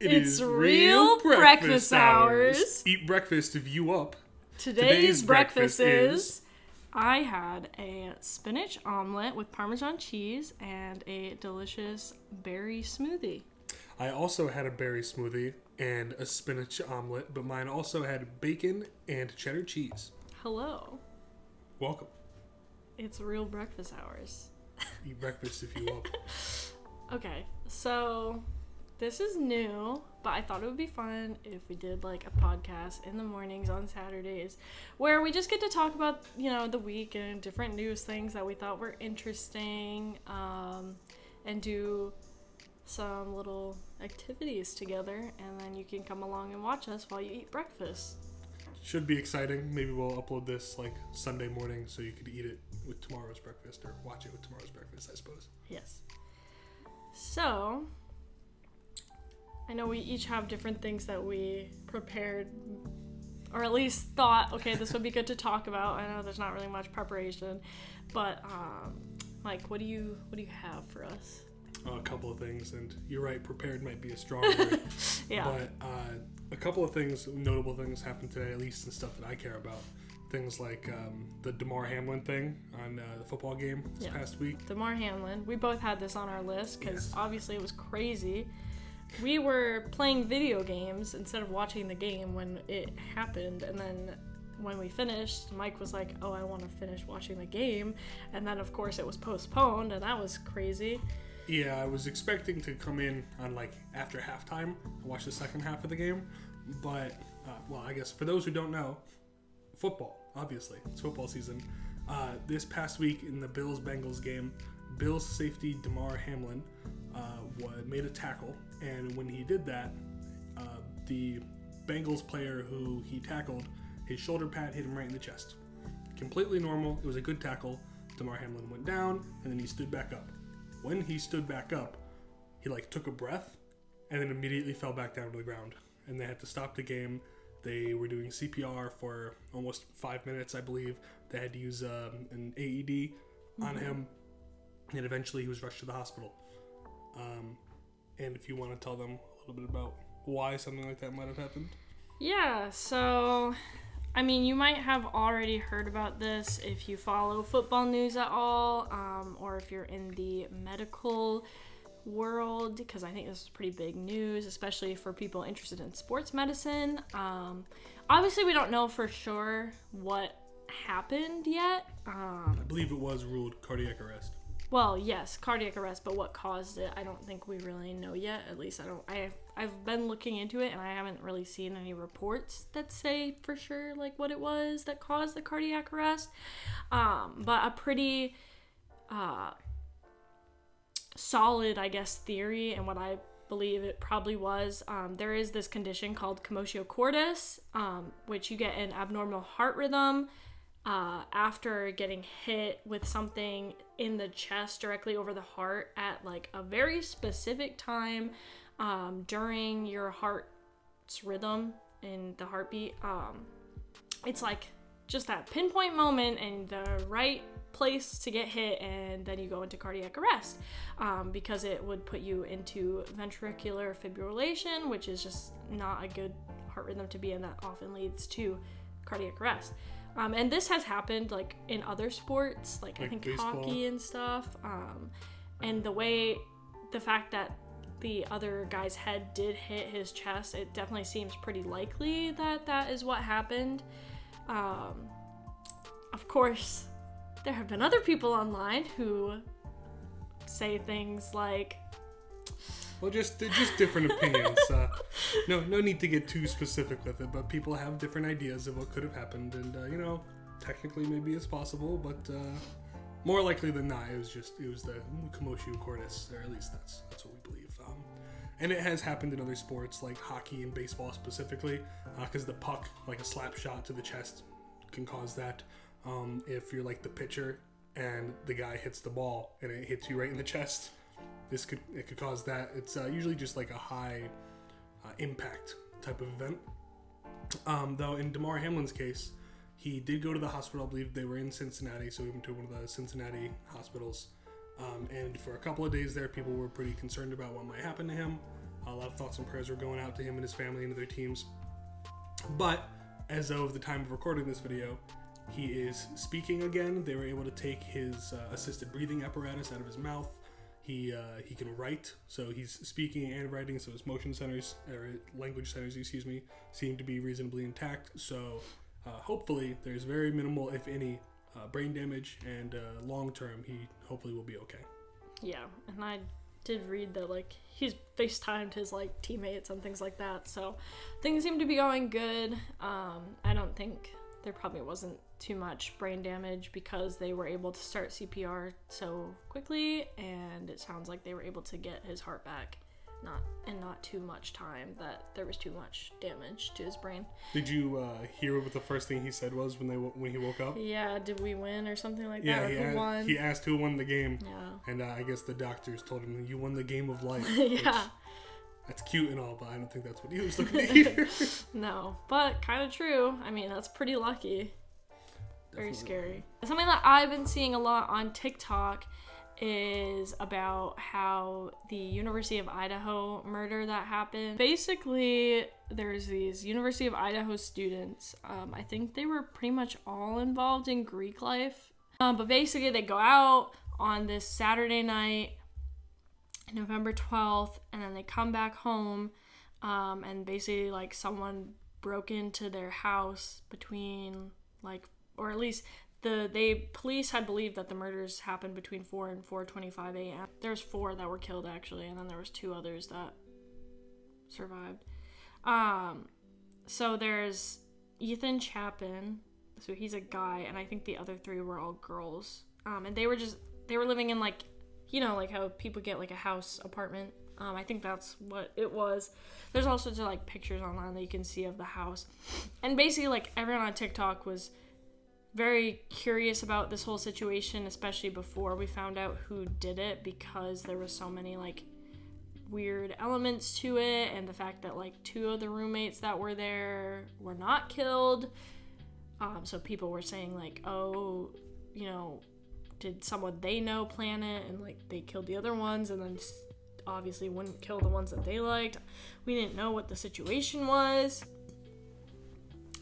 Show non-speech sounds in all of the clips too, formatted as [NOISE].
It It's is real breakfast hours. Eat breakfast if you up. Today's, Today's breakfast, breakfast is, is- I had a spinach omelet with Parmesan cheese and a delicious berry smoothie. I also had a berry smoothie and a spinach omelet, but mine also had bacon and cheddar cheese. Hello. Welcome. It's real breakfast hours. Eat breakfast if you up. [LAUGHS] Okay, so this is new, but I thought it would be fun if we did like a podcast in the mornings on Saturdays where we just get to talk about, you know, the week and different news things that we thought were interesting um, and do some little activities together. And then you can come along and watch us while you eat breakfast. Should be exciting. Maybe we'll upload this like Sunday morning so you could eat it with tomorrow's breakfast or watch it with tomorrow's breakfast, I suppose. Yes. So, I know we each have different things that we prepared, or at least thought, okay, this would be good to talk about. I know there's not really much preparation, but um, like, what do you what do you have for us? Uh, a couple of things, and you're right, prepared might be a strong word. [LAUGHS] Yeah. But uh, a couple of things, notable things happened today, at least the stuff that I care about. Things like um, the Damar Hamlin thing on uh, the football game this Yeah. past week. Damar Hamlin. We both had this on our list because Yes. obviously it was crazy. We were playing video games instead of watching the game when it happened, and then when we finished, Mike was like, "Oh, I want to finish watching the game," and then of course it was postponed, and that was crazy. Yeah, I was expecting to come in on like after halftime watch the second half of the game, but uh, well, I guess for those who don't know, football, obviously, it's football season. Uh, this past week in the Bills Bengals game, Bills safety Damar Hamlin uh, made a tackle, and when he did that, uh, the Bengals player who he tackled, his shoulder pad hit him right in the chest. Completely normal. It was a good tackle. Damar Hamlin went down, and then he stood back up. When he stood back up, he like took a breath, and then immediately fell back down to the ground. And they had to stop the game. They were doing CPR for almost five minutes, I believe. They had to use um, an AED on him, and eventually he was rushed to the hospital. Um, and if you want to tell them a little bit about why something like that might have happened, Yeah, so I mean, you might have already heard about this if you follow football news at all, um, or if you're in the medical world, because I think this is pretty big news, especially for people interested in sports medicine. Um, obviously, we don't know for sure what happened yet. Um, I believe it was ruled cardiac arrest. Well, yes, cardiac arrest, but what caused it, I don't think we really know yet. At least I don't. I I've been looking into it, and I haven't really seen any reports that say for sure like what it was that caused the cardiac arrest. Um, but a pretty uh, solid, I guess, theory, and what I believe it probably was. Um, there is this condition called commotio cordis, um, which you get an abnormal heart rhythm uh, after getting hit with something in the chest directly over the heart at like a very specific time um, during your heart's rhythm and the heartbeat. Um, it's like just that pinpoint moment and the right place to get hit, and then you go into cardiac arrest um, because it would put you into ventricular fibrillation, which is just not a good heart rhythm to be in. That often leads to cardiac arrest. Um, and this has happened like in other sports, like, I think baseball? hockey and stuff. Um, and the way, the fact that the other guy's head did hit his chest, it definitely seems pretty likely that that is what happened. Um, of course, there have been other people online who say things like, Well, just just different opinions. Uh, [LAUGHS] no, no need to get too specific with it, but people have different ideas of what could have happened, and uh, you know, technically maybe it's possible, but uh, more likely than not, it was just it was the commotio cordis, or at least that's that's what we believe. Um, and it has happened in other sports like hockey and baseball specifically, because the puck, like a slap shot to the chest, can cause that. Um, if you're like the pitcher and the guy hits the ball and it hits you right in the chest, this could it could cause that. It's uh, usually just like a high uh, impact type of event. Um, though in Damar Hamlin's case, he did go to the hospital. I believe they were in Cincinnati, so he went to one of the Cincinnati hospitals. Um, and for a couple of days there, people were pretty concerned about what might happen to him. A lot of thoughts and prayers were going out to him and his family and to their teams. But as of the time of recording this video, he is speaking again. They were able to take his uh, assisted breathing apparatus out of his mouth. He uh, he can write, so he's speaking and writing. So his motion centers or language centers, excuse me, seem to be reasonably intact. So uh, hopefully, there's very minimal, if any, uh, brain damage, and uh, long term, he hopefully will be okay. Yeah, and I did read that like he's FaceTimed his like teammates and things like that. So things seem to be going good. Um, I don't think there probably wasn't too much brain damage because they were able to start CPR so quickly, and it sounds like they were able to get his heart back not in not too much time that there was too much damage to his brain. Did you uh, hear what the first thing he said was when they when he woke up? Yeah, did we win or something like Yeah, that? he, who asked, won? he asked who won the game, yeah. and uh, I guess the doctors told him you won the game of life. [LAUGHS] yeah. That's cute and all, but I don't think that's what he was looking to [LAUGHS] hear. No, but kind of true. I mean, that's pretty lucky. Very scary. Something that I've been seeing a lot on TikTok is about how the University of Idaho murder that happened. Basically, there's these University of Idaho students. Um, I think they were pretty much all involved in Greek life. Um, but basically, they go out on this Saturday night, November 12th, and then they come back home. Um, and basically, like, someone broke into their house between, like, or at least the they police had believed that the murders happened between 4 and 4:25 a.m. There's four that were killed actually and then there was two others that survived. Um so there's Ethan Chapin. So he's a guy and I think the other three were all girls. Um and they were just they were living in like you know like how people get like a house apartment. Um I think that's what it was. There's all sorts of like pictures online that you can see of the house. And basically like everyone on TikTok was very curious about this whole situation, especially before we found out who did it, because there were so many like weird elements to it, and the fact that like two of the roommates that were there were not killed. Um, so people were saying like, oh, you know, did someone they know plan it, and like they killed the other ones, and then obviously wouldn't kill the ones that they liked. We didn't know what the situation was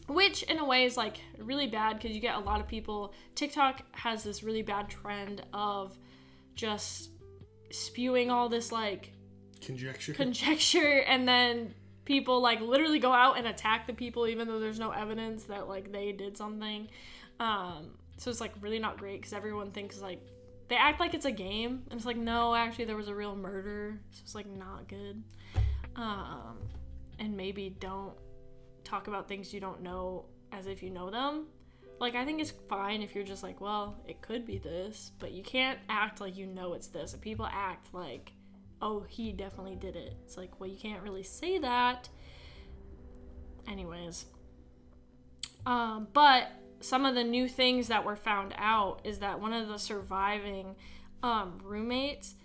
which in a way is like really bad because you get a lot of people tiktok has this really bad trend of just spewing all this like Conjecture. conjecture and then people like literally go out and attack the people even though there's no evidence that like they did something um so it's like really not great because everyone thinks like they act like it's a game and it's like no actually there was a real murder so it's like not good um and maybe don't talk about things you don't know as if you know them like i think it's fine if you're just like well it could be this but you can't act like you know it's this and people act like oh, he definitely did it. It's like, well, you can't really say that. Anyways. Um, but some of the new things that were found out is that one of the surviving um, roommates,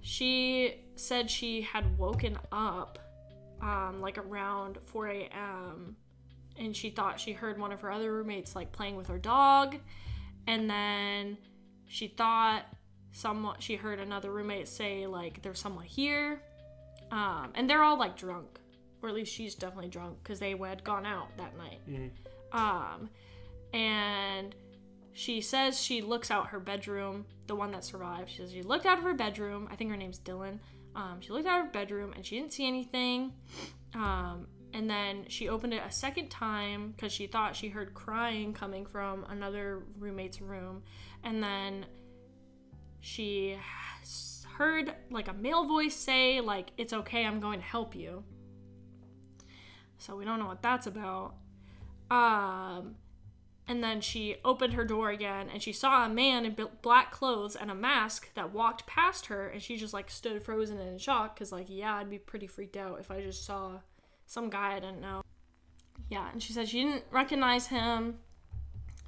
she said she had woken up um, like around 4 a.m. and she thought she heard one of her other roommates like playing with her dog. And then she thought someone she heard another roommate say like there's someone here um, and they're all like drunk or at least she's definitely drunk because they had gone out that night Mhm. And she says she looks out her bedroom the one that survived. She says she looked out of her bedroom. I think her name's dylan. Um, she looked out of her bedroom and she didn't see anything. Um, and then she opened it a second time because she thought she heard crying coming from another roommate's room. And then she heard like a male voice say like it's okay i'm going to help you. So we don't know what that's about. Um and then she opened her door again and she saw a man in black clothes and a mask that walked past her and she just like stood frozen and in shock because like yeah i'd be pretty freaked out if i just saw some guy i didn't know yeah and she said she didn't recognize him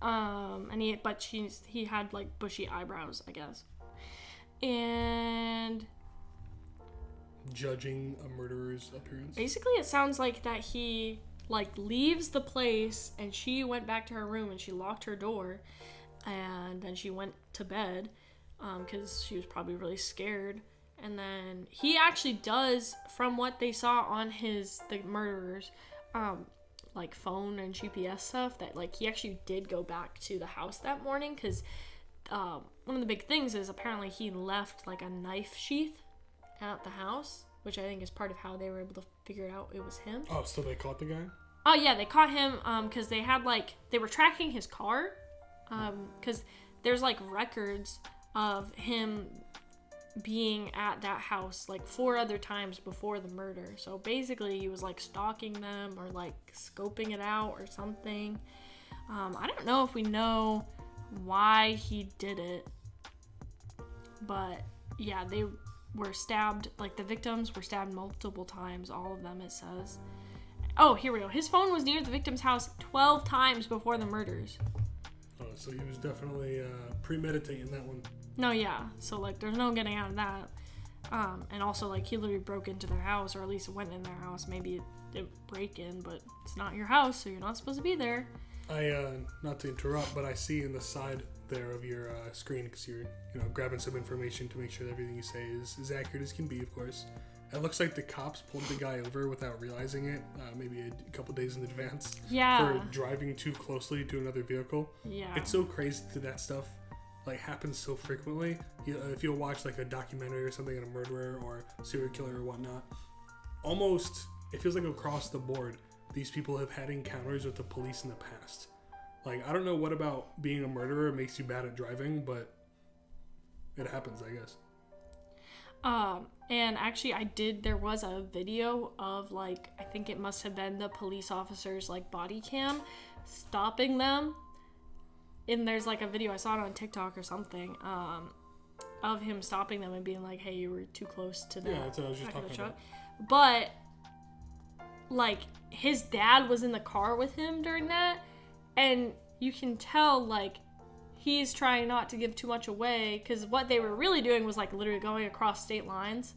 um and he but she's he had like bushy eyebrows i guess and Judging a murderer's appearance. basically it sounds like that he like leaves the place and she went back to her room and she locked her door and then she went to bed because she was probably really scared. And then he actually does, from what they saw on his the murderers, um, like phone and GPS stuff, that like he actually did go back to the house that morning because um, one of the big things is apparently he left like a knife sheath at the house, which I think is part of how they were able to figure out it was him. Oh, so they caught the guy? Oh yeah, they caught him because they had like they were tracking his car because there's like records of him being at that house like four other times before the murder. So basically, he was like stalking them or like scoping it out or something. Um, I don't know if we know why he did it, but yeah, they were stabbed. Like the victims were stabbed multiple times. All of them, it says. Oh, here we go. His phone was near the victim's house 12 times before the murders. Oh, so he was definitely uh, premeditating that one. No, yeah. So like, there's no getting out of that. Um, and also like he literally broke into their house, or at least went in their house. Maybe it didn't break in, but it's not your house, so you're not supposed to be there. I uh, not to interrupt, but I see in the side there of your uh, screen because you're you know grabbing some information to make sure that everything you say is as accurate as can be, of course. It looks like the cops pulled the guy over without realizing it, uh, maybe a couple days in advance, Yeah. for driving too closely to another vehicle. Yeah. It's so crazy that that stuff like happens so frequently. You, uh, if you'll watch like a documentary or something on a murderer or serial killer or whatnot, almost it feels like across the board, these people have had encounters with the police in the past. Like I don't know what about being a murderer makes you bad at driving, but it happens, I guess. Um, and actually, I did. There was a video of like I think it must have been the police officers like body cam stopping them. And there's like a video I saw it on TikTok or something. Um, of him stopping them and being like, "Hey, you were too close to the Yeah, that's what I was just talking about. But like his dad was in the car with him during that, and you can tell like he's trying not to give too much away because what they were really doing was like literally going across state lines.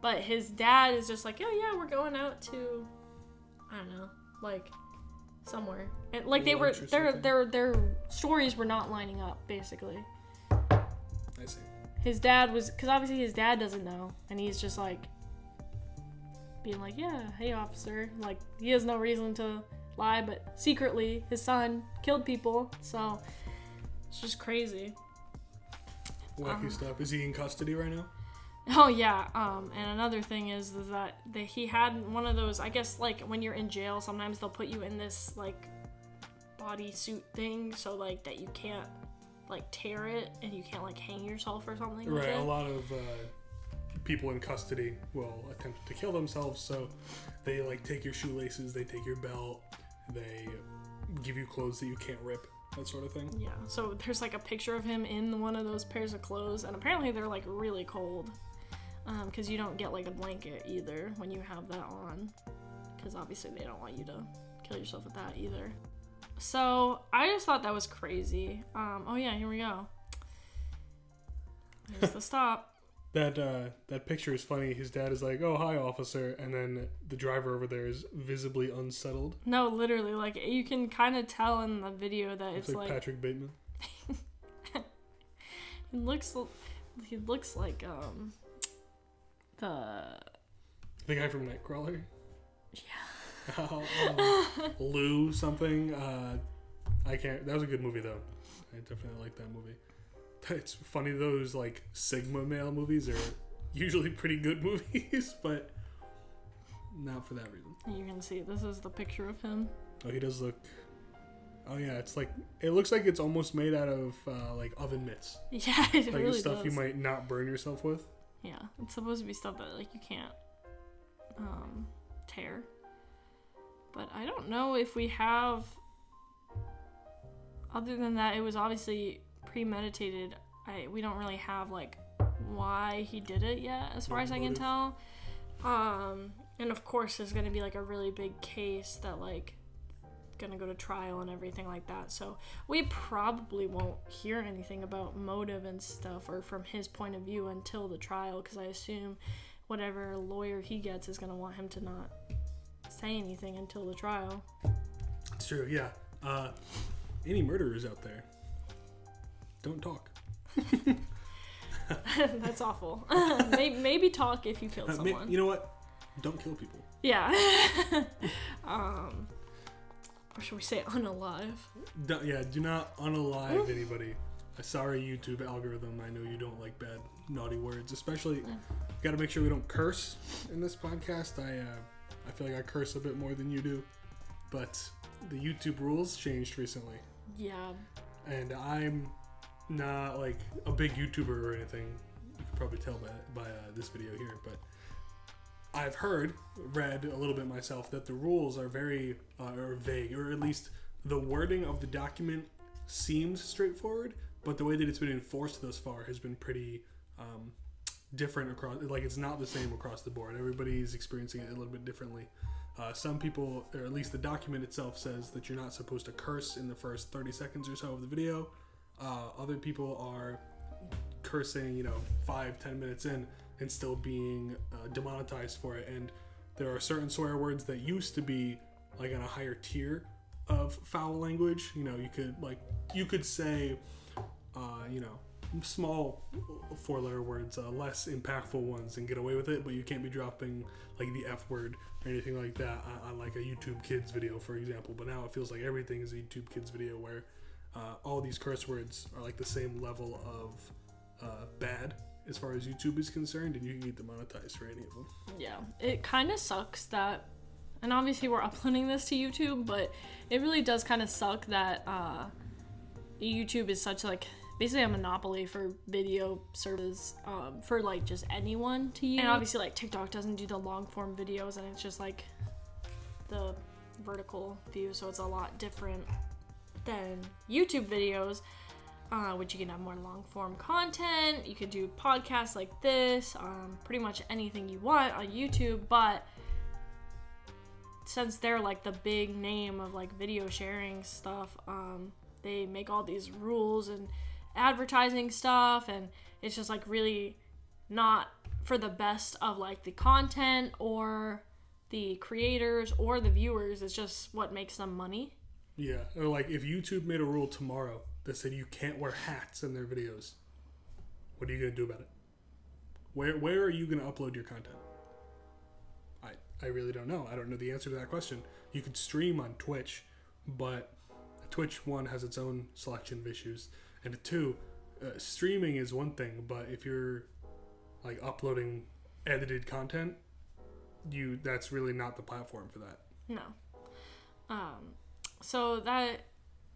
But his dad is just like, oh yeah, we're going out to, I don't know, like somewhere, and like they were their their their stories were not lining up basically. I see. His dad was because obviously his dad doesn't know, and he's just like being like, yeah, hey officer, like he has no reason to lie, but secretly his son killed people, so it's just crazy. Wacky Um, stuff. Is he in custody right now? Oh yeah, um, and another thing is, that that he had one of those. I guess like when you're in jail, sometimes they'll put you in this like bodysuit thing, so like that you can't like tear it and you can't like hang yourself or something. Right. A lot of uh, people in custody will attempt to kill themselves, so they like take your shoelaces, they take your belt, they give you clothes that you can't rip, that sort of thing. Yeah, so there's like a picture of him in one of those pairs of clothes, and apparently they're like really cold. Because you don't get like a blanket either when you have that on. Because obviously they don't want you to kill yourself with that either. So I just thought that was crazy. Um, oh yeah, here we go. There's the [LAUGHS] stop. That uh, that picture is funny. His dad is like, "Oh, hi, officer," and then the driver over there is visibly unsettled. No, literally, like you can kind of tell in the video that It's it's like, like Patrick Bateman. [LAUGHS] He looks he looks like um the The guy from Nightcrawler. yeah. [LAUGHS] Oh, um, [LAUGHS] Lou something. Uh, I can't. That was a good movie though. I definitely like that movie. [LAUGHS] It's funny those like Sigma male movies are usually pretty good [LAUGHS] movies, but not for that reason. You can see this is the picture of him. Oh, he does look. Oh yeah, it's like it looks like it's almost made out of uh, like oven mitts, [LAUGHS] Yeah, it like really stuff does. you might not burn yourself with. Yeah, it's supposed to be stuff that like you can't um tear. But I don't know if we have other than that it was obviously premeditated. I we don't really have like why he did it yet as far as I can tell. Um and of course there's going to be like a really big case that like going to go to trial and everything like that. So we probably won't hear anything about motive and stuff or from his point of view until the trial because I assume whatever lawyer he gets is going to want him to not say anything until the trial. It's true. Yeah. Uh, any murderers out there? Don't talk. [LAUGHS] That's awful. [LAUGHS] maybe, maybe talk if you killed Uh, someone. you know what? Don't kill people. yeah. [LAUGHS] um, or should we say unalive? Do, yeah, do not unalive anybody. Uh, sorry, YouTube algorithm. I know you don't like bad, naughty words. Especially, got to make sure we don't curse in this podcast. I, uh, I feel like I curse a bit more than you do, but the YouTube rules changed recently, Yeah. and I'm not like a big YouTuber or anything. You can probably tell by by uh, this video here, but I've heard, read a little bit myself that the rules are very uh, are vague, or at least the wording of the document seems straightforward, but the way that it's been enforced thus far has been pretty um, different across. Like it's not the same across the board. Everybody's experiencing it a little bit differently. Uh, some people, or at least the document itself, says that you're not supposed to curse in the first 30 seconds or so of the video. Uh, other people are cursing, you know, five, ten minutes in and still being uh, demonetized for it. And there are certain swear words that used to be like on a higher tier of foul language. You know, you could like you could say, uh, you know, small four-letter words, uh, less impactful ones, and get away with it. But you can't be dropping like the F word or anything like that on, on like a YouTube Kids video, for example. But now it feels like everything is a YouTube Kids video where uh, all these curse words are like the same level of uh, bad as far as YouTube is concerned, and you can get demonetized for any of them. Yeah. It kind of sucks that, and obviously we're uploading this to YouTube, but it really does kind of suck that uh, YouTube is such like basically a monopoly for video services um, for like just anyone to use. And obviously like TikTok doesn't do the long form videos, and it's just like the vertical view, so it's a lot different than YouTube videos. Uh, which you can have more long form content. You could do podcasts like this, um, pretty much anything you want on YouTube. But since they're like the big name of like video sharing stuff, um, they make all these rules and advertising stuff, and it's just like really not for the best of like the content or the creators or the viewers. It's just what makes them money. Yeah, or like if YouTube made a rule tomorrow that said you can't wear hats in their videos, what are you gonna do about it? Where where are you gonna upload your content? I I really don't know. I don't know the answer to that question. You could stream on Twitch, but Twitch one has its own selection of issues, and two, uh, streaming is one thing, but if you're like uploading edited content, you that's really not the platform for that. No. Um, so that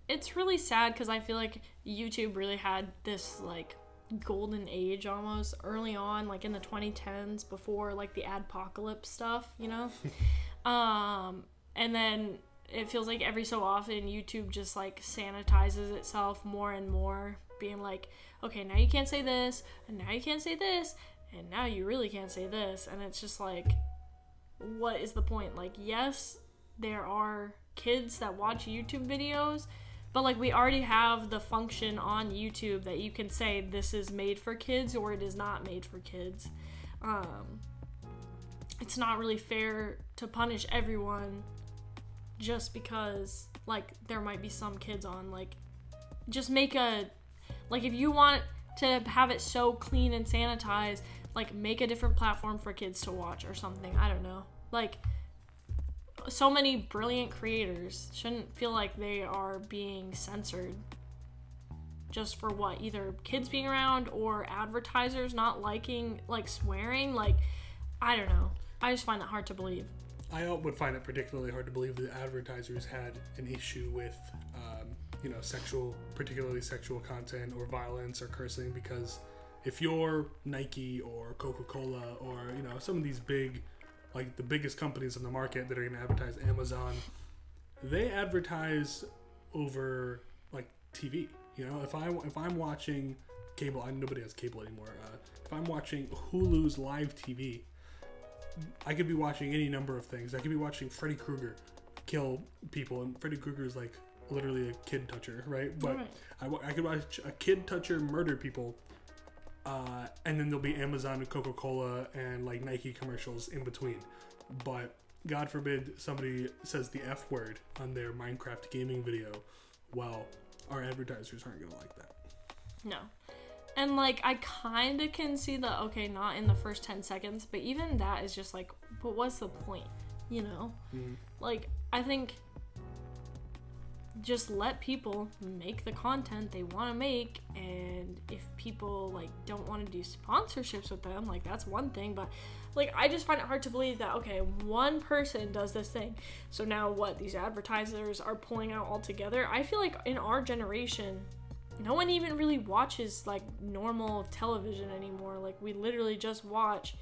it's really sad because I feel like YouTube really had this like golden age almost early on, like in the 2010s before like the adpocalypse stuff, you know. [LAUGHS] um, and then it feels like every so often YouTube just like sanitizes itself more and more, being like, okay, now you can't say this, and now you can't say this, and now you really can't say this, and it's just like, what is the point? Like, yes, there are kids that watch YouTube videos, but like we already have the function on YouTube that you can say this is made for kids or it is not made for kids. Um, it's not really fair to punish everyone just because like there might be some kids on like just make a like if you want to have it so clean and sanitized like make a different platform for kids to watch or something i don't know like so many brilliant creators shouldn't feel like they are being censored just for what either kids being around or advertisers not liking like swearing? Like i don't know. I just find it hard to believe. I would find it particularly hard to believe that advertisers had an issue with, um, you know, sexual, particularly sexual content or violence or cursing, because if you're Nike or Coca Cola or you know some of these big, like the biggest companies in the market that are going to advertise, Amazon, they advertise over like TV. You know, if I if I'm watching cable, I nobody has cable anymore. Uh, if I'm watching Hulu's live TV. I could be watching any number of things. I could be watching Freddy Krueger kill people, and Freddy Krueger is like literally a kid toucher, right? But Right. I, I could watch a kid toucher murder people, uh, and then there'll be Amazon and Coca Cola and like Nike commercials in between. But God forbid somebody says the F word on their Minecraft gaming video. Well, our advertisers aren't gonna like that. No. And like I kind of can see the okay, not in the first 10 seconds, but even that is just like but what's the point? You know? Like I think just let people make the content they want to make and if people like don't want to do sponsorships with them like that's one thing but like i just find it hard to believe that okay one person does this thing. So now what these advertisers are pulling out all together i feel like in our generation no one even really watches like normal television anymore. Like we literally just watch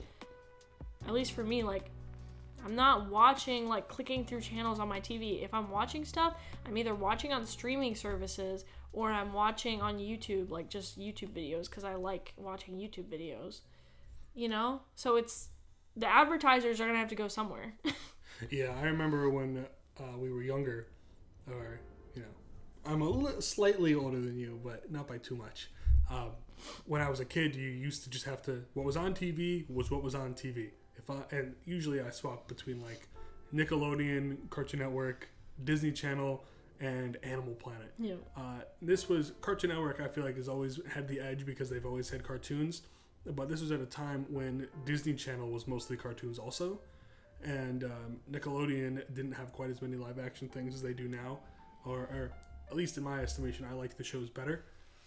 at least for me like I'm not watching like clicking through channels on my TV. If I'm watching stuff, I'm either watching on streaming services or I'm watching on YouTube, like just YouTube videos because I like watching YouTube videos. You know? So it's the advertisers are going to have to go somewhere. [LAUGHS] Yeah, I remember when uh, we were younger, or you know, I'm a li- slightly older than you, but not by too much. Um, when I was a kid, you used to just have to. What was on TV was what was on TV. If I and usually I swap between like Nickelodeon, Cartoon Network, Disney Channel, and Animal Planet. yeah. Uh, this was Cartoon Network. I feel like has always had the edge because they've always had cartoons, but this was at a time when Disney Channel was mostly cartoons also, and um, Nickelodeon didn't have quite as many live action things as they do now, or, or at least in my estimation, I like the shows better.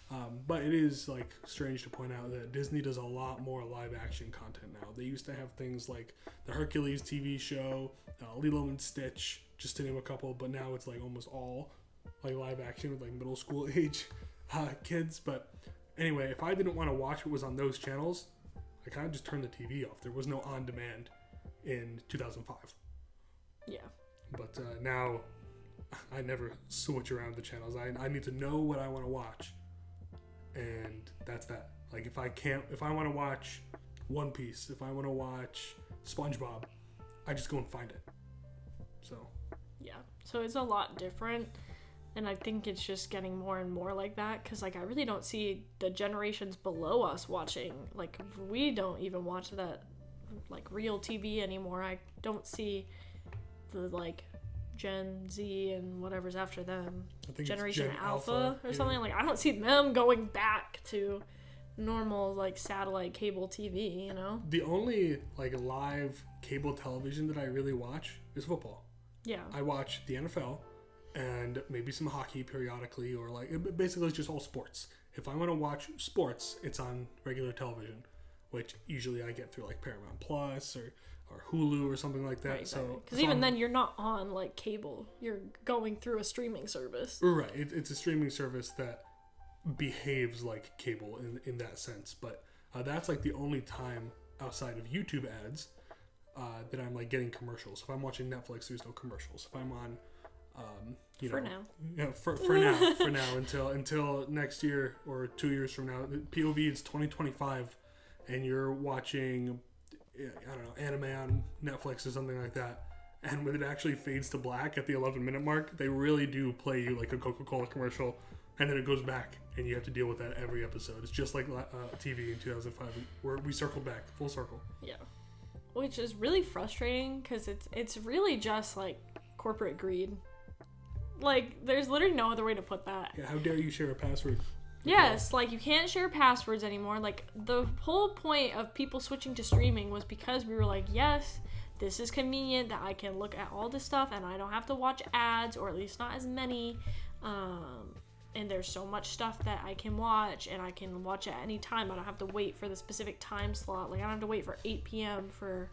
Um, but it is like strange to point out that Disney does a lot more live action content now. They used to have things like the Hercules TV show, uh, Lilo and Stitch, just to name a couple. But now it's like almost all like live action with like middle school [LAUGHS] age uh, kids. But anyway, if I didn't want to watch what was on those channels, I kind of just turned the TV off. There was no on demand in 2005. Yeah. But uh, now [LAUGHS] I never switch around the channels. I, I need to know what I want to watch, and that's that. Like if I can't, if I want to watch One Piece, if I want to watch SpongeBob, I just go and find it. So Yeah. So it's a lot different. And I think it's just getting more and more like that because, like, I really don't see the generations below us watching. Like, we don't even watch that, like, real TV anymore. I don't see the, like, Gen Z and whatever's after them. I think Generation it's Gen Alpha, or yeah. something. Like, I don't see them going back to normal, like, satellite cable TV, you know? The only like live cable television that I really watch is football. Yeah. I watch the NFL and maybe some hockey periodically, or like basically it's just all sports. If I want to watch sports, it's on regular television, which usually I get through like Paramount Plus or, or Hulu or something like that. Right, so Because even on- then, you're not on, like, cable. You're going through a streaming service. right, it, it's a streaming service that behaves like cable in in that sense. But uh, that's like the only time outside of YouTube ads uh, that I'm like getting commercials. If I'm watching Netflix, there's no commercials. If I'm on, um, you For know, now. Yeah, for, [LAUGHS] for now, for now, until until next year or two years from now. POV is 2025, and you're watching, I don't know, anime on Netflix or something like that. And when it actually fades to black at the 11 minute mark, they really do play you like a Coca Cola commercial, and then it goes back, and you have to deal with that every episode. It's just like uh, TV in 2005, where we circled back, full circle. Yeah. Which is really frustrating because it's it's really just like corporate greed. Like there's literally no other way to put that. Yeah, how dare you share a password? Yes, like you can't share passwords anymore. Like the whole point of people switching to streaming was because we were like, yes, this is convenient that I can look at all this stuff and I don't have to watch ads or at least not as many. Um, and there's so much stuff that I can watch and I can watch at any time. I don't have to wait for the specific time slot. Like I don't have to wait for 8 p.m. for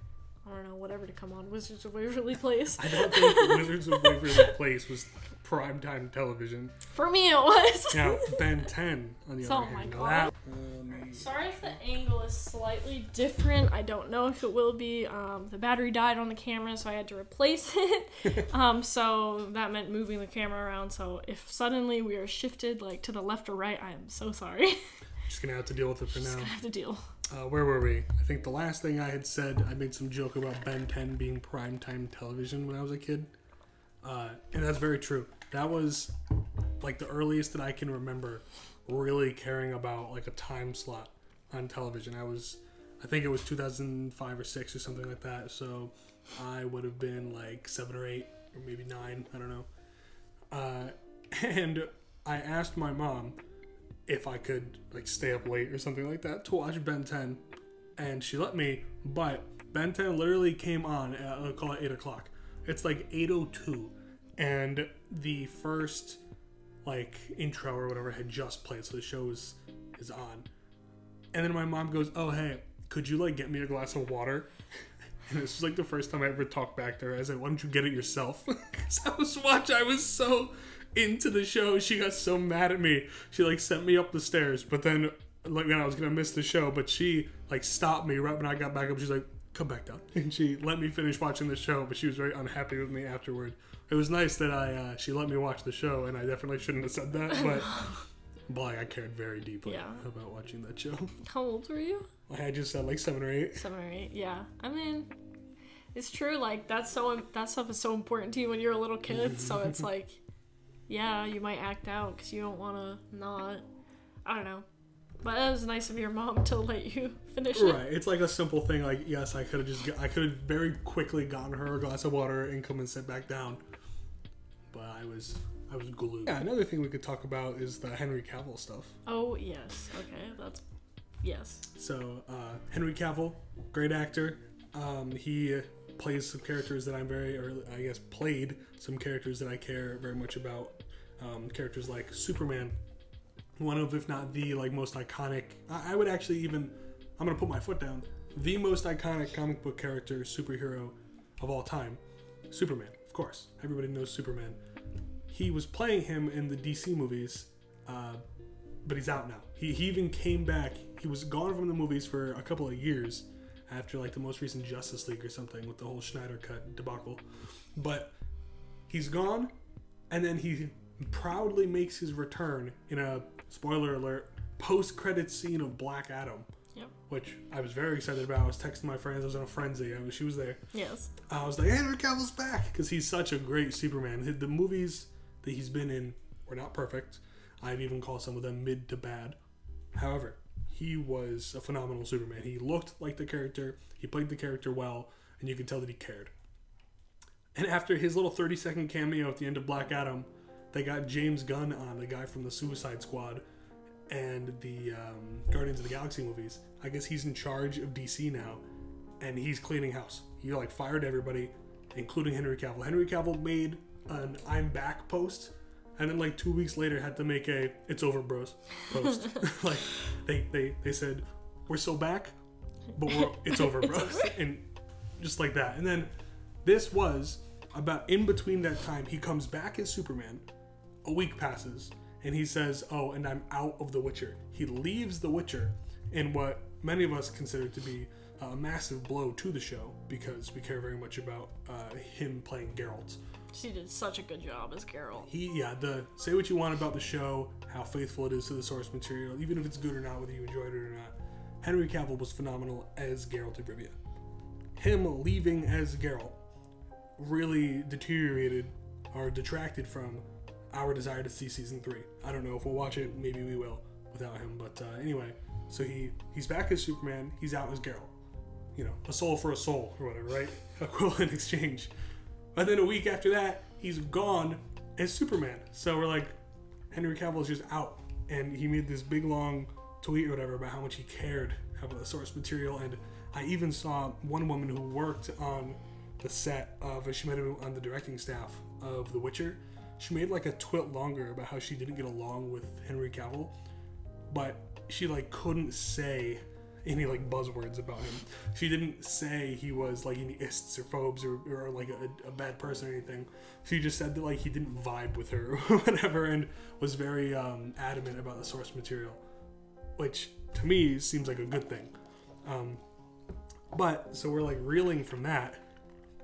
I don't know whatever to come on Wizards of Waverly [LAUGHS] Place. I don't think [LAUGHS] Wizards of Waverly Place was primetime television. For me, it was. [LAUGHS] Now, Ben 10, on the Oh other my hand, that, um, Sorry if the angle is slightly different. I don't know if it will be. Um, the battery died on the camera, so I had to replace it. um, so that meant moving the camera around. So if suddenly we are shifted like to the left or right, I am so sorry. just gonna have to deal with it for Just now. gonna have to deal. Uh, where were we? I think the last thing I had said, I made some joke about Ben 10 being primetime television when I was a kid. Uh, and that's very true. That was like the earliest that I can remember really caring about like a time slot on television. I was, I think it was 2005 or 6 or something like that. So I would have been like 7 or 8 or maybe 9. I don't know. Uh, [LAUGHS] and I asked my mom, if I could like stay up late or something like that to watch Ben 10, and she let me. But Ben 10 literally came on at I'll call it eight o'clock. It's like 8:02, and the first like intro or whatever had just played, so the show is is on. And then my mom goes, "Oh hey, could you like get me a glass of water?" [LAUGHS] And this was like the first time I ever talked back to her. I said, "Why don't you get it yourself?" [LAUGHS] Because I was watching, I was so into the show. She got so mad at me. She like sent me up the stairs, but then like when I was gonna miss the show, but she like stopped me right when I got back up. She's like, "Come back down," [LAUGHS] and she let me finish watching the show. But she was very unhappy with me afterward. It was nice that I uh, she let me watch the show, and I definitely shouldn't have said that, but. [LAUGHS] Boy, I cared very deeply Yeah. about watching that show. [LAUGHS] How old were you? I just said like seven or eight. Seven or eight. Yeah. I mean, it's true. Like that's so that stuff is so important to you when you're a little kid. so it's like, yeah, you might act out because you don't want to not. I don't know. But it was nice of your mom [LAUGHS] to let you finish it. Right. It's like a simple thing. Like, yes, I could have just, I could have very quickly gotten her a glass of water and come and sit back down. But I was, I was glued. Yeah. Another thing we could talk about is the Henry Cavill stuff. Oh yes. Okay. That's yes. So uh, Henry Cavill, great actor. Um, he plays some characters that I'm very, or I guess played some characters that I care very much about. Um, characters like Superman, one of, if not the like most iconic. I, I would actually even, I'm gonna put my foot down. The most iconic comic book character superhero of all time, Superman. Of course, everybody knows Superman. He was playing him in the DC movies, uh, but he's out now. He, he even came back. He was gone from the movies for a couple of years after like the most recent Justice League or something with the whole Snyder cut debacle. But he's gone, and then he proudly makes his return in a spoiler alert post credit scene of Black Adam. Yep. Which I was very excited about. I was texting my friends. I was in a frenzy. I was, she was there. Yes. I was like, Henry Cavill's back because he's such a great Superman. The- The movies that he's been in were not perfect. I'd even call some of them mid to bad. However, he was a phenomenal Superman. He looked like the character. He played the character well, and you could tell that he cared. And after his little 30 second cameo at the end of Black Adam, they got James Gunn on, the guy from the Suicide Squad and the um, Guardians of the Galaxy movies. I guess he's in charge of DC now, and he's cleaning house. He like fired everybody, including Henry Cavill. Henry Cavill made an "I'm back" post, and then like two weeks later had to make a "It's over, bros" post. [LAUGHS] [LAUGHS] like they they they said, "We're so back, but we're, [LAUGHS] it's over, bros," and just like that. And then this was about in between that time. He comes back as Superman. A week passes, and he says, "Oh, and I'm out of The Witcher." He leaves The Witcher in what many of us consider to be a massive blow to the show because we care very much about uh, him playing Geralt. She did such a good job as Geralt. He, yeah, the say what you want about the show, how faithful it is to the source material, even if it's good or not, whether you enjoyed it or not. Henry Cavill was phenomenal as Geralt of Rivia. Him leaving as Geralt really deteriorated or detracted from our desire to see season three. I don't know if we'll watch it. Maybe we will without him. But uh, anyway, so he he's back as Superman. He's out as Geralt. You know, a soul for a soul or whatever, right? [LAUGHS] Equivalent exchange. But then a week after that, he's gone as Superman. So we're like, Henry Cavill is just out, and he made this big long tweet or whatever about how much he cared about the source material. And I even saw one woman who worked on the set of she might have been on the directing staff of The Witcher. She made like a TwitLonger about how she didn't get along with Henry Cavill, but she like couldn't say any like buzzwords about him. She didn't say he was like any ists or phobes or, or like a, a bad person or anything. She just said that like he didn't vibe with her [LAUGHS] or whatever and was very um, adamant about the source material, which to me seems like a good thing. Um, but so we're like reeling from that,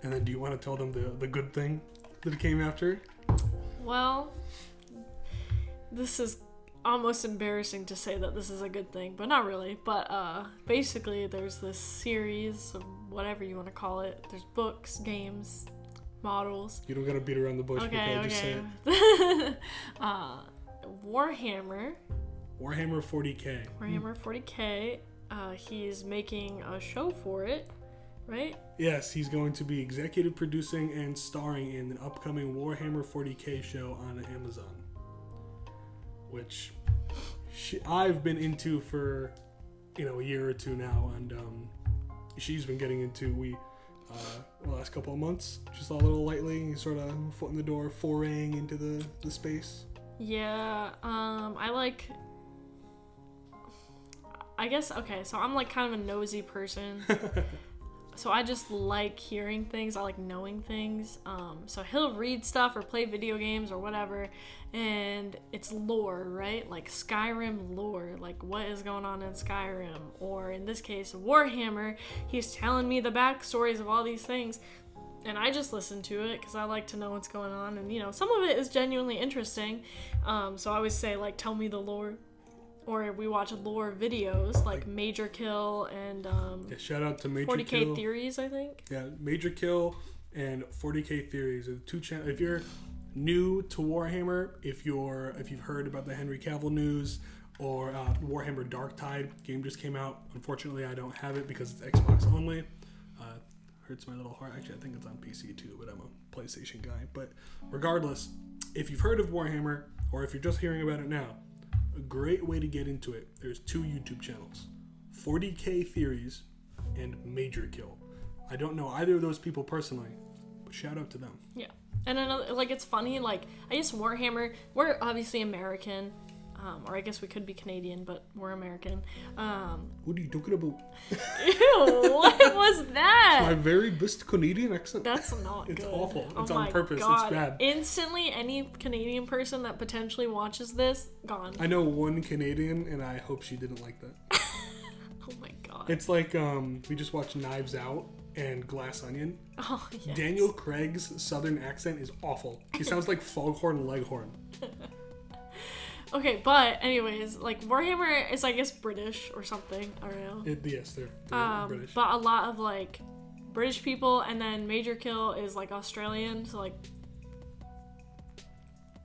and then do you want to tell them the the good thing that came after? Well, this is almost embarrassing to say that this is a good thing, but not really. But uh, basically, there's this series of whatever you want to call it. There's books, games, models. You don't gotta beat around the bush. Okay, okay, just say it. uh, Warhammer, Warhammer 40k. Warhammer 40k. Uh, he's making a show for it, right? Yes, he's going to be executive producing and starring in an upcoming Warhammer 40k show on Amazon. Which she, I've been into for you know a year or two now, and um, she's been getting into we uh, the last couple of months, just a little lightly, sort of foot in the door, foraying into the the space. Yeah, um, I like. I guess okay, so I'm like kind of a nosy person. [LAUGHS] so I just like hearing things. I like knowing things. Um, so he'll read stuff or play video games or whatever, and it's lore, right? Like Skyrim lore, like what is going on in Skyrim, or in this case, Warhammer. He's telling me the backstories of all these things, and I just listen to it because I like to know what's going on, and you know, some of it is genuinely interesting. Um, so I always say like, tell me the lore. Or we watch lore videos like Major Kill and um, Yeah, shout out to Major 40k Kill. Theories, I think. Yeah, Major Kill and 40k Theories are the two channels. If you're new to Warhammer, if you're if you've heard about the Henry Cavill news or uh, Warhammer Darktide game just came out. Unfortunately, I don't have it because it's Xbox only. Uh, hurts my little heart. Actually, I think it's on PC too, but I'm a PlayStation guy. But regardless, if you've heard of Warhammer or if you're just hearing about it now, a great way to get into it. There's two YouTube channels, 40k Theories and Major Kill. I don't know either of those people personally, but shout out to them. Yeah. And another, like, it's funny, like, I guess Warhammer, we're obviously American, um, or I guess we could be Canadian, but we're American. Um, What are you talking about? ew, what [LAUGHS] was that? My very best Canadian accent. That's not [LAUGHS] It's good. awful. Oh It's on purpose. It's God. bad. Instantly, any Canadian person that potentially watches this, gone. I know one Canadian, and I hope she didn't like that. [LAUGHS] Oh my god. It's like um, we just watched Knives Out and Glass Onion. Oh, yes. Daniel Craig's southern accent is awful. He sounds like Foghorn Leghorn. Okay, but anyways, like Warhammer is I guess British or something. I don't know. It, yes, they're, they're Um, British. but a lot of like British people, and then Major Kill is like Australian, so like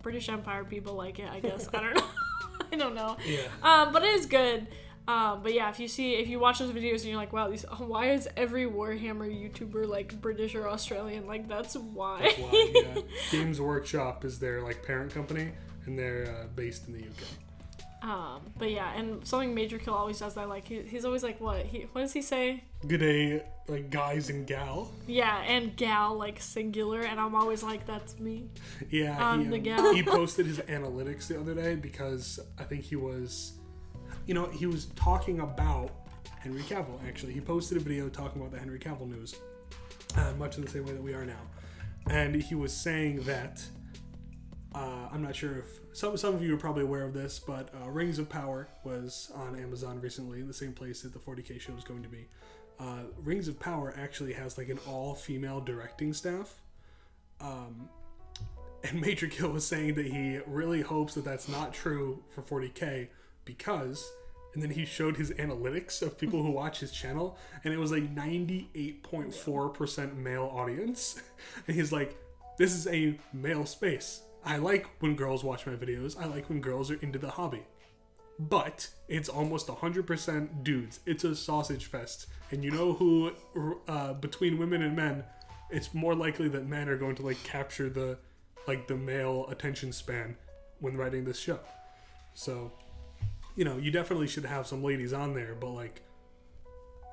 British Empire people like it. I guess I don't know. [LAUGHS] I don't know. yeah. Um, but it is good. Um, but yeah, if you see if you watch those videos and you're like, wow, these [LAUGHS] why is every Warhammer YouTuber like British or Australian? Like that's why. That's why, yeah. [LAUGHS] Games Workshop is their like parent company, and they're uh, based in the UK. um, but yeah, and something Major Kill always does that I like he, he's always like, what he what does he say? Good day, like guys and gal. Yeah, and gal like singular, and I'm always like, that's me. Yeah, I'm he, the um, gal. he posted his analytics the other day because I think he was, you know, he was talking about Henry Cavill. Actually, he posted a video talking about the Henry Cavill news, uh, much in the same way that we are now, and he was saying that. Uh, I'm not sure if some some of you are probably aware of this, but uh, Rings of Power was on Amazon recently, in the same place that the 40k show is going to be. Uh, Rings of Power actually has like an all-female directing staff. Um, and [LAUGHS] Major Kill was saying that he really hopes that that's not true for 40k because, and then he showed his analytics of people who watch his channel, and it was like 98.4% male audience. [LAUGHS] And he's like, this is a male space. I like when girls watch my videos, I like when girls are into the hobby. But it's almost 100% dudes. It's a sausage fest. And you know who, uh, between women and men, it's more likely that men are going to like capture the like the male attention span when writing this show. So, you know, you definitely should have some ladies on there, but like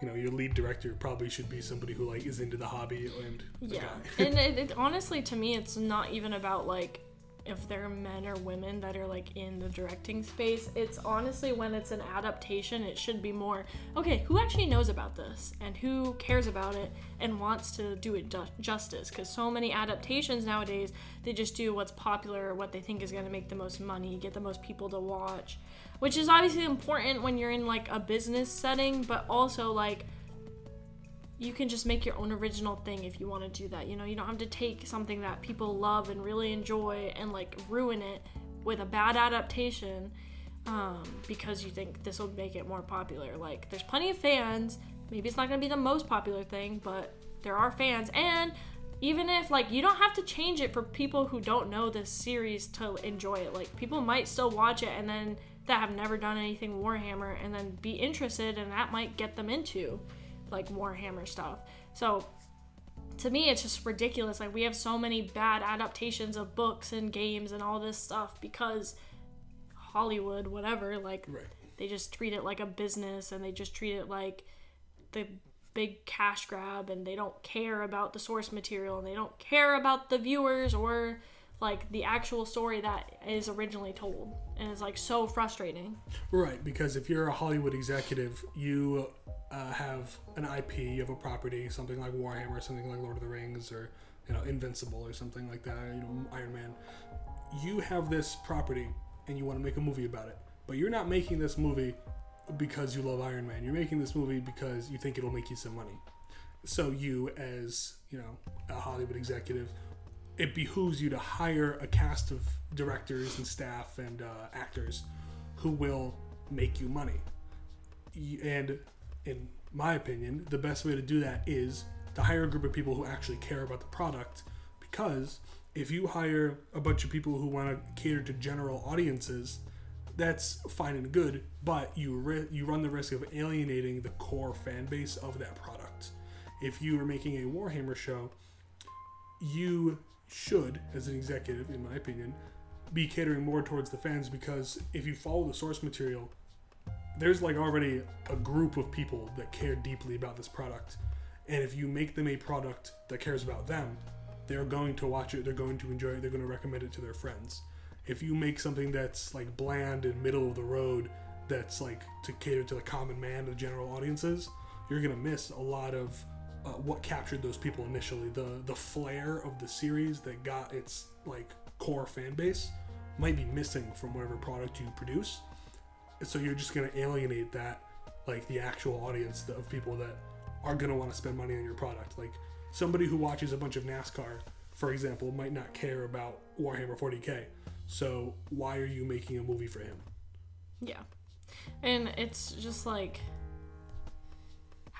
you know, your lead director probably should be somebody who like is into the hobby and Yeah, [LAUGHS] and it, it, honestly, to me, it's not even about like if they're men or women that are like in the directing space. It's honestly when it's an adaptation, it should be more okay. Who actually knows about this and who cares about it and wants to do it ju- justice? Because so many adaptations nowadays, they just do what's popular or what they think is going to make the most money, get the most people to watch, which is obviously important when you're in like a business setting, but also like you can just make your own original thing if you want to do that. You know, you don't have to take something that people love and really enjoy and like ruin it with a bad adaptation um, because you think this will make it more popular. Like, there's plenty of fans. Maybe it's not going to be the most popular thing, but there are fans. And even if, like, you don't have to change it for people who don't know this series to enjoy it. Like, people might still watch it and then that have never done anything Warhammer and then be interested, and that might get them into like Warhammer stuff. So to me, it's just ridiculous. Like we have so many bad adaptations of books and games and all this stuff because Hollywood, whatever. Like Right. they just treat it like a business and they just treat it like the big cash grab and they don't care about the source material and they don't care about the viewers or like the actual story that is originally told and it's like so frustrating Right, because if you're a Hollywood executive, you uh, have an IP, you have a property, something like Warhammer, something like Lord of the Rings, or you know Invincible, or something like that. You know Iron Man. You have this property, and you want to make a movie about it, but you're not making this movie because you love Iron Man. You're making this movie because you think it'll make you some money. So you, as you know, a Hollywood executive, it behooves you to hire a cast of directors and staff and uh, actors who will make you money. And in my opinion, the best way to do that is to hire a group of people who actually care about the product. Because if you hire a bunch of people who want to cater to general audiences, that's fine and good, but you you run the risk of alienating the core fan base of that product. If you are making a Warhammer show, you should, as an executive, in my opinion, be catering more towards the fans because if you follow the source material, there's like already a group of people that care deeply about this product. And if you make them a product that cares about them, they're going to watch it, they're going to enjoy it, they're going to recommend it to their friends. If you make something that's like bland and middle of the road, that's like to cater to the common man, the general audiences, you're going to miss a lot of uh, what captured those people initially. The the flair of the series that got its like core fan base might be missing from whatever product you produce. And so you're just going to alienate that like the actual audience of people that are going to want to spend money on your product. Like somebody who watches a bunch of NASCAR, for example, might not care about Warhammer 40K. So why are you making a movie for him? yeah and it's just like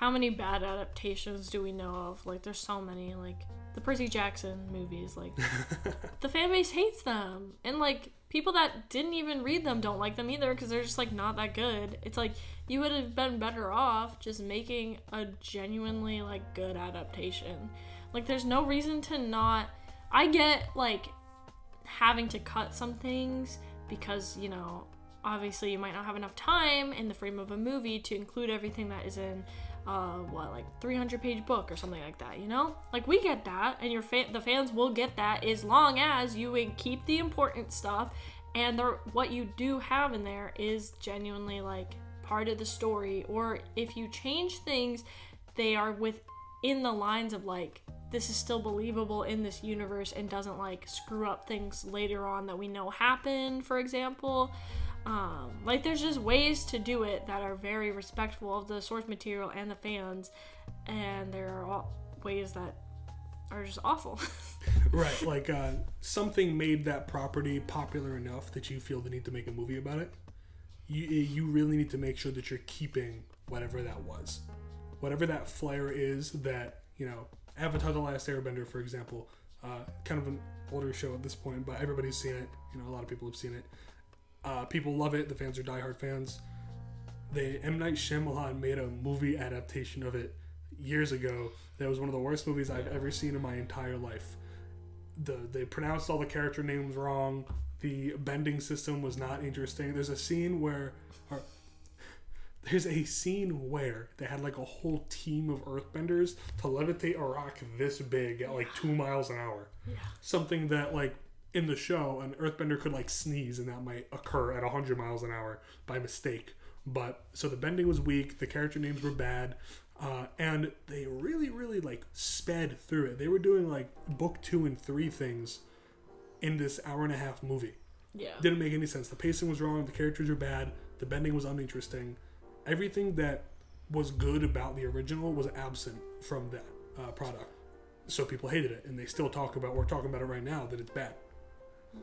how many bad adaptations do we know of? Like there's so many like the percy jackson movies like [LAUGHS] the fan base hates them. And like people that didn't even read them don't like them either because they're just like not that good. It's like you would have been better off just making a genuinely like good adaptation. Like there's no reason to not i get like having to cut some things because you know obviously you might not have enough time in the frame of a movie to include everything that is in uh what like 300 page book or something like that you know? Like we get that and your fa- the fans will get that as long as you keep the important stuff and the, what you do have in there is genuinely like part of the story or if you change things they are within the lines of like this is still believable in this universe and doesn't like screw up things later on that we know happen for example um, like there's just ways to do it that are very respectful of the source material and the fans and there are all ways that are just awful [LAUGHS] right, like uh, something made that property popular enough that you feel the need to make a movie about it. You you really need to make sure that you're keeping whatever that was, whatever that flair is. That you know, Avatar: The Last Airbender, for example, uh, kind of an older show at this point, but everybody's seen it. You know, a lot of people have seen it. Uh, people love it. The fans are diehard fans. They M Night Shyamalan made a movie adaptation of it years ago. That was one of the worst movies I've ever seen in my entire life. The they pronounced all the character names wrong. The bending system was not interesting. There's a scene where, or, there's a scene where they had like a whole team of earthbenders to levitate a rock this big at like two miles an hour. yeah Something that like in the show an earthbender could like sneeze and that might occur at 100 miles an hour by mistake. But so the bending was weak, the character names were bad, uh, and they really, really like sped through it. They were doing like book two and three things in this hour and a half movie. yeah Didn't make any sense. The pacing was wrong. The characters were bad. The bending was uninteresting. Everything that was good about the original was absent from that uh, product. So people hated it, and they still talk about. We're talking about it right now that it's bad.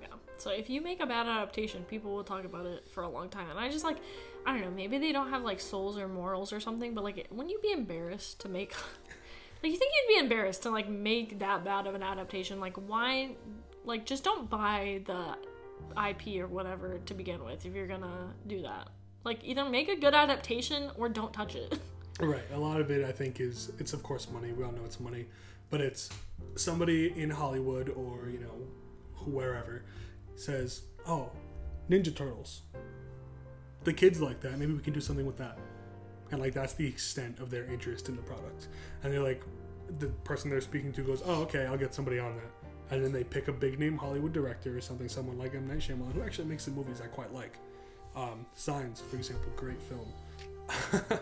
Yeah. So if you make a bad adaptation, people will talk about it for a long time. And I just like, I don't know, maybe they don't have like souls or morals or something, but like, wouldn't you be embarrassed to make, [LAUGHS] like, you think you'd be embarrassed to like make that bad of an adaptation? Like, why, like, just don't buy the IP or whatever to begin with if you're gonna do that. Like, either make a good adaptation or don't touch it. [LAUGHS] Right. A lot of it, I think, is it's of course money. We all know it's money, but it's somebody in Hollywood or you know wherever says, "Oh, Ninja Turtles. The kids like that. Maybe we can do something with that. And like that's the extent of their interest in the product. And they're like, the person they're speaking to goes, "Oh, okay, I'll get somebody on that." And then they pick a big name Hollywood director or something, someone like M Night Shyamalan, who actually makes some movies I quite like. Um, Signs, for example, great film. [LAUGHS]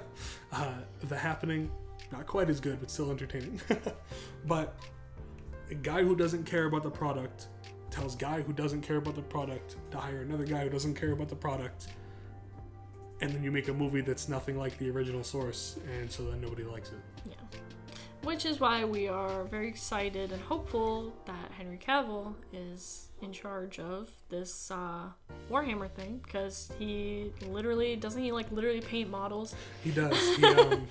uh, the Happening, not quite as good, but still entertaining. [LAUGHS] but a guy who doesn't care about the product tells guy who doesn't care about the product to hire another guy who doesn't care about the product and then you make a movie that's nothing like the original source and so then nobody likes it Yeah. Which is why we are very excited and hopeful that Henry Cavill is in charge of this uh, Warhammer thing because he literally doesn't he like literally paint models. he does [LAUGHS] he, um,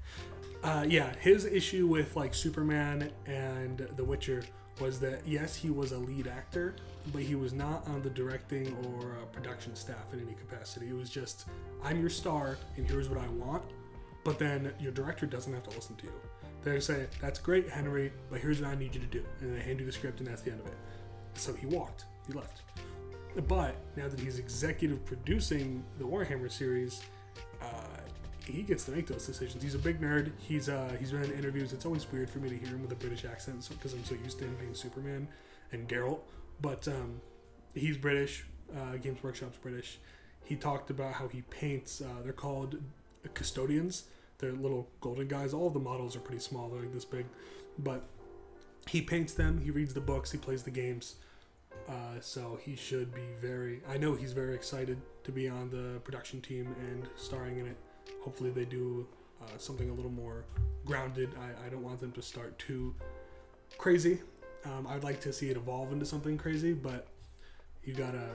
[LAUGHS] uh, yeah his issue with like superman and the witcher was that yes he was a lead actor but he was not on the directing or uh, production staff in any capacity. It was just i'm your star and here's what i want but then your director doesn't have to listen to you. They say that's great henry but here's what i need you to do and they hand you the script and that's the end of it. So he walked. He left. But now that he's executive producing the warhammer series uh, he gets to make those decisions. He's a big nerd. He's uh, he's been in interviews. It's always weird for me to hear him with a British accent because I'm so used to him being Superman and Geralt. But um, he's British. Uh, Games Workshop's British. He talked about how he paints. Uh, they're called custodians. They're little golden guys. All the models are pretty small. They're like this big, but he paints them. He reads the books. He plays the games. Uh, so he should be very. I know he's very excited to be on the production team and starring in it. Hopefully, they do uh, something a little more grounded. I, I don't want them to start too crazy. Um, I'd like to see it evolve into something crazy, but you gotta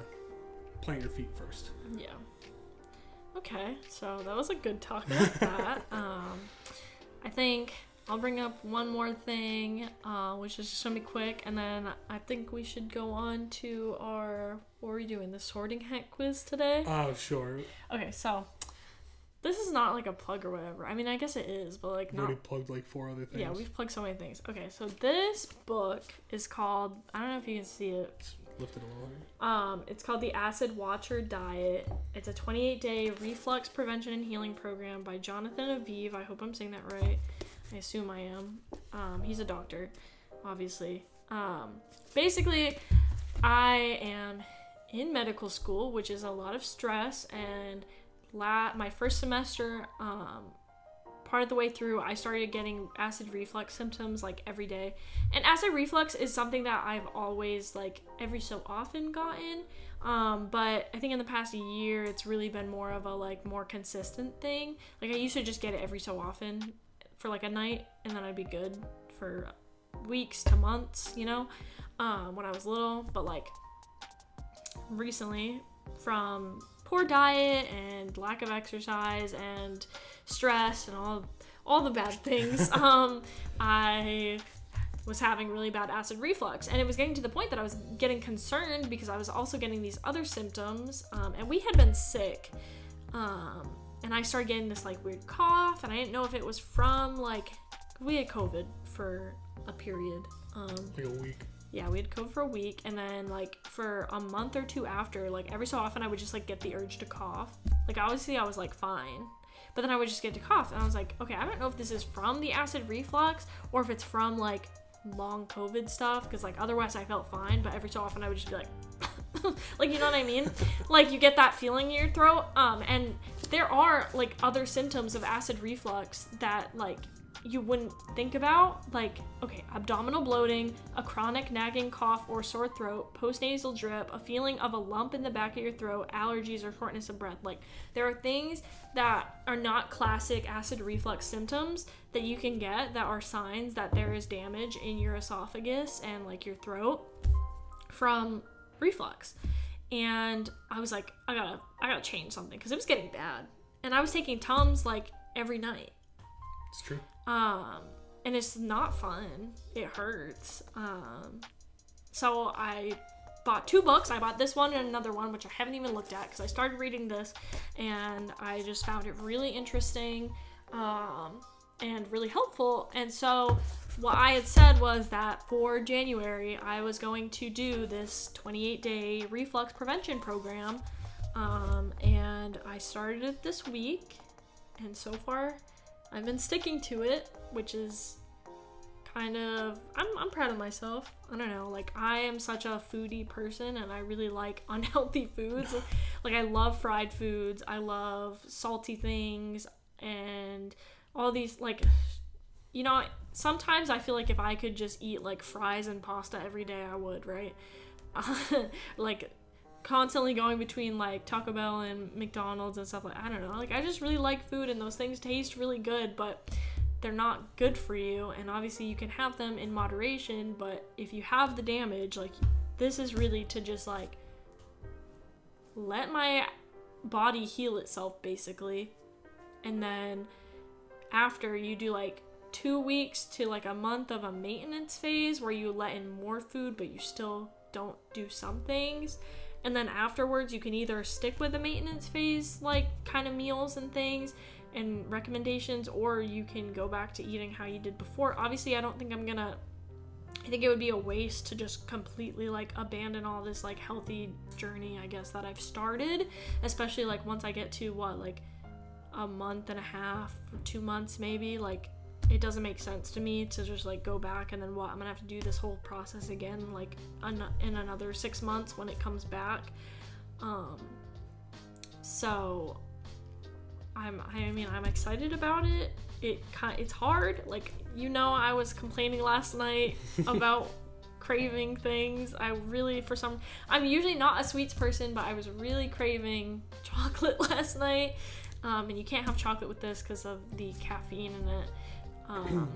plant your feet first. Yeah. Okay, so that was a good talk about [LAUGHS] that. Um, I think I'll bring up one more thing, uh, which is just gonna be quick, and then I think we should go on to our what are we doing? The sorting hat quiz today. Oh, sure. Okay, so this is not like a plug or whatever. I mean, I guess it is, but like We've not. already plugged like four other things. Yeah, we've plugged so many things. Okay, so this book is called I don't know if you can see it. It's lifted a little. Um, it's called the Acid Watcher Diet. It's a 28 day reflux prevention and healing program by Jonathan Aviv. I hope I'm saying that right. I assume I am. Um, he's a doctor, obviously. Um, basically, I am in medical school, which is a lot of stress. And la- my first semester, um, part of the way through, I started getting acid reflux symptoms like every day. And acid reflux is something that I've always like every so often gotten. Um, but I think in the past year, it's really been more of a like more consistent thing. Like I used to just get it every so often for like a night, and then I'd be good for weeks to months, you know, um, when I was little. But like recently, from poor diet and lack of exercise and stress and all all the bad things, [LAUGHS] um, I was having really bad acid reflux and it was getting to the point that i was getting concerned because i was also getting these other symptoms um, and we had been sick um, and i started getting this like weird cough and i didn't know if it was from like we had covid for a period um, Like a week. Yeah we had covid for a week and then like for a month or two after like every so often i would just like get the urge to cough. Like obviously i was like fine but then i would just get to cough and i was like okay i don't know if this is from the acid reflux or if it's from like long covid stuff because like otherwise i felt fine but every so often i would just be like [LAUGHS] like you know what i mean? [LAUGHS] Like you get that feeling in your throat um and there are like other symptoms of acid reflux that like you wouldn't think about like okay abdominal bloating a chronic nagging cough or sore throat postnasal drip a feeling of a lump in the back of your throat allergies or shortness of breath. Like there are things that are not classic acid reflux symptoms that you can get that are signs that there is damage in your esophagus and like your throat from reflux. And i was like i gotta i gotta change something because it was getting bad. And i was taking tums like every night. It's true. Um and it's not fun it hurts um so i bought two books i bought this one and another one which i haven't even looked at because i started reading this and i just found it really interesting um and really helpful and so what I had said was that for January, I was going to do this 28 day reflux prevention program. Um, and I started it this week. And so far, I've been sticking to it, which is kind of I'm, I'm proud of myself. I don't know like i am such a foodie person and i really like [LAUGHS] unhealthy foods. [LAUGHS] Like i love fried foods. I love salty things and all these like you know sometimes i feel like if i could just eat like fries and pasta every day i would right? [LAUGHS] Like constantly going between like taco bell and mcdonald's and stuff like i don't know. Like i just really like food and those things taste really good but they're not good for you. And obviously you can have them in moderation but if you have the damage like this is really to just like let my body heal itself basically. And then after you do like two weeks to like a month of a maintenance phase where you let in more food but you still don't do some things and then afterwards you can either stick with the maintenance phase like kind of meals and things and recommendations, or you can go back to eating how you did before. Obviously, I don't think I'm gonna. I think it would be a waste to just completely like abandon all this like healthy journey, I guess, that I've started. Especially like once I get to what, like a month and a half two months maybe, like it doesn't make sense to me to just like go back and then what I'm gonna have to do this whole process again like in another six months when it comes back. Um, so I'm I mean I'm excited about it. It it's hard. Like you know I was complaining last night [LAUGHS] about craving things. I really for some I'm usually not a sweets person, but I was really craving [LAUGHS] chocolate last night. Um, and you can't have chocolate with this because of the caffeine in it. Um,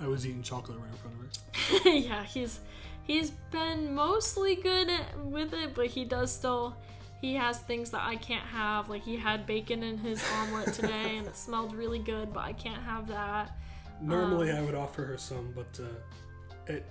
I, was eating chocolate right in front of her. [LAUGHS] yeah, he's he's been mostly good with it, but he does still he has things that I can't have. Like he had bacon in his omelet today, and it smelled really good, but I can't have that. Normally, um, I would offer her some, but uh, it,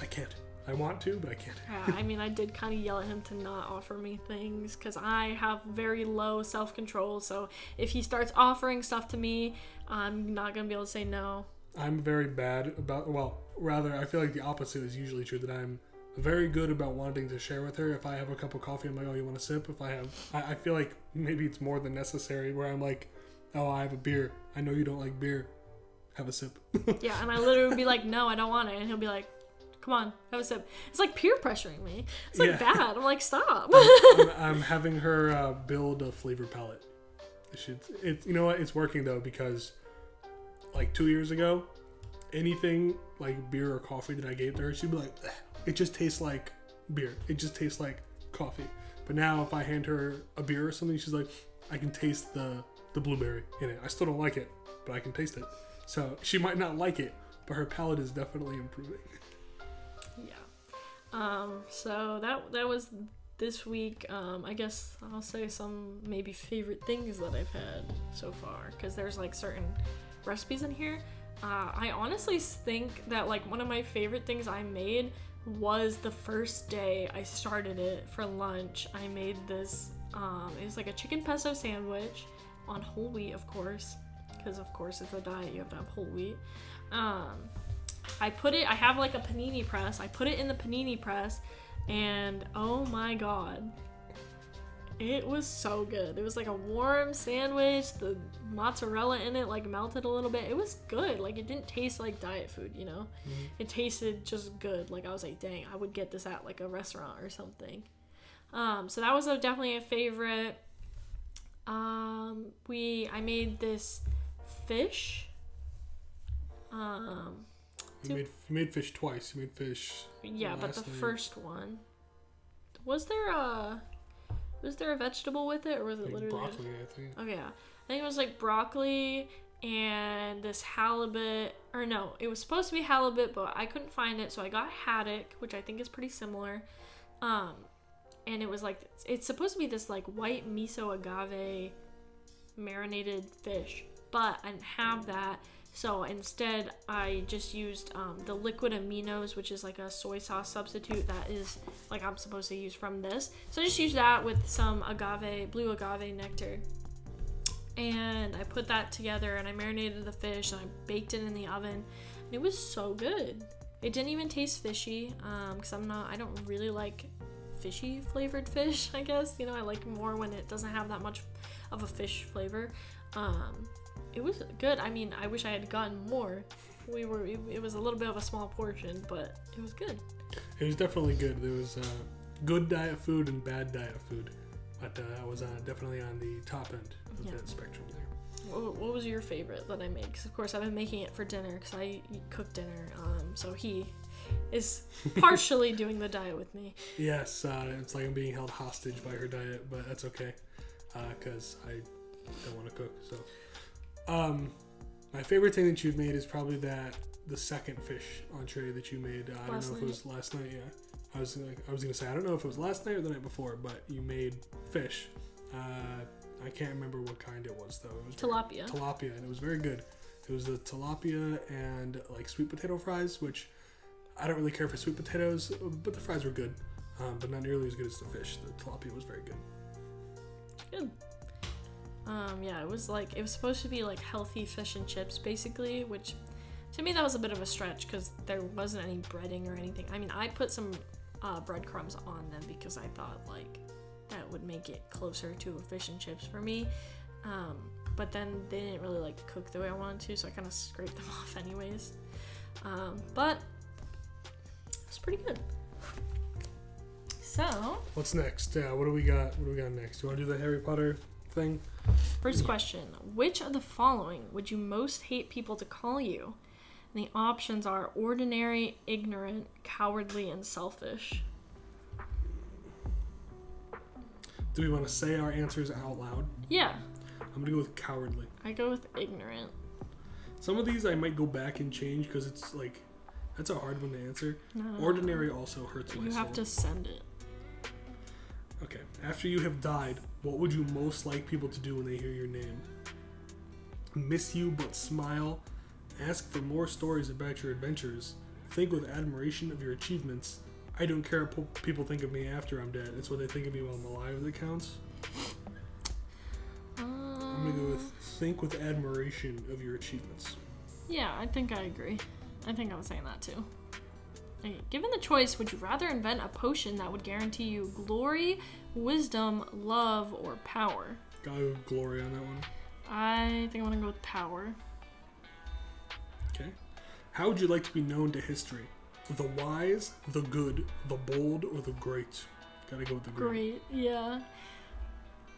I can't. I want to, but I can't. yeah, I mean, I did kind of yell at him to not offer me things because I have very low self control. So if he starts offering stuff to me, I'm not gonna be able to say no. I'm very bad about. Well, rather, I feel like the opposite is usually true. That I'm very good about wanting to share with her. If I have a cup of coffee, I'm like, oh, you want a sip? If I have, I, I feel like maybe it's more than necessary. Where I'm like, oh, I have a beer. I know you don't like beer. Have a sip. [LAUGHS] yeah, and I literally would be like, no, I don't want it, and he'll be like, come on, have a sip. It's like peer pressuring me. It's like yeah. bad. I'm like, stop. I'm, I'm, [LAUGHS] having her uh, build a flavor palate. It should. It you know what? It's working though because like two years ago, anything like beer or coffee that I gave to her, she'd be like. It just tastes like beer. It just tastes like coffee. But now if I hand her a beer or something, she's like, I can taste the the blueberry in it. I still don't like it, but I can taste it. So she might not like it, but her palate is definitely improving. [LAUGHS] Um, so that that was this week. Um, I guess I'll say some maybe favorite things that I've had so far because there's like certain recipes in here. Uh, I honestly think that like one of my favorite things I made was the first day I started it for lunch. I made this, um, it was like a chicken pesto sandwich on whole wheat, of course, because of course it's a diet, you have to have whole wheat. Um, I put it, I have like a panini press, I put it in the panini press, and oh my god, it was so good. It was like a warm sandwich. The mozzarella in it like melted a little bit. It was good. Like it didn't taste like diet food, you know? Mm-hmm. It tasted just good. Like I was like, dang, I would get this at like a restaurant or something. Um, so that was a, definitely a favorite. Um, we I made this fish. Um, you made made fish twice. You made fish. Yeah, but the night. first one. Was there a was there a vegetable with it, or was it like literally broccoli? I think. Oh yeah, I think it was like broccoli and this halibut. Or no, it was supposed to be halibut, but I couldn't find it, so I got haddock, which I think is pretty similar. Um, and it was like it's supposed to be this like white miso agave marinated fish, but I didn't have that. So instead, I just used um, the liquid aminos, which is like a soy sauce substitute that is like I'm supposed to use from this. So I just used that with some agave, blue agave nectar. And I put that together and I marinated the fish and I baked it in the oven. It was so good. It didn't even taste fishy. Um, cause I'm not. I don't really like fishy flavored fish. [LAUGHS] I guess you know I like more when it doesn't have that much of a fish flavor. Um, it was good. I mean, I wish I had gotten more. We were. It, was a little bit of a small portion, but it was good. It was definitely good. There was uh, good diet food and bad diet food, but uh, I was uh, definitely on the top end of Yeah. that spectrum there. What, what was your favorite that I made? 'Cause of course I've been making it for dinner because I cook dinner. Um, so he is [LAUGHS] partially doing the diet with me. Yes, uh, it's like I'm being held hostage by her diet, but that's okay because I don't want to cook. So, um, my favorite thing that you've made is probably that the second fish entree that you made. Uh, I don't know if it was last night. Yeah, I was like, I was gonna say I don't know if it was last night or the night before, but you made fish. Uh, I can't remember what kind it was though. It was very- Tilapia. tilapia, and it was very good. It was the tilapia and like sweet potato fries, which I don't really care for sweet potatoes, but the fries were good, um, but not nearly as good as the fish. The tilapia was very good. Good. Um, yeah, it was like it was supposed to be like healthy fish and chips, basically, which to me that was a bit of a stretch because there wasn't any breading or anything. I mean, I put some uh, breadcrumbs on them because I thought like that would make it closer to fish and chips for me. Um, but then they didn't really like cook the way I wanted to, so I kind of scraped [LAUGHS] them off anyways. Um, but it's pretty good. So, What's next? Yeah, what do we got? What do we got next? You want to do the Harry Potter thing? First question Which of the following would you most hate people to call you? And the options are ordinary, ignorant, cowardly, and selfish. Do we want to say our answers out loud? Yeah, I'm gonna go with cowardly. I go with ignorant. Some of these I might go back and change because it's like that's a hard one to answer. No, Ordinary also hurts my You have soul. to send it. Okay. After you have died, what would you most like people to do when they hear your name? Miss you but smile. Ask for more stories about your adventures. Think with admiration of your achievements. I don't care what people think of me after I'm dead. It's what they think of me while I'm alive that counts. I'm gonna go with Um, think with admiration of your achievements. Yeah, I think I agree. I think I was saying that too. Okay, given the choice, would you rather invent a potion that would guarantee you glory, wisdom, love, or power? Gotta go with glory on that one. I think I'm gonna go with power. Okay. How would you like to be known to history? The wise, the good, the bold, or the great? Gotta go with the great. Great, yeah.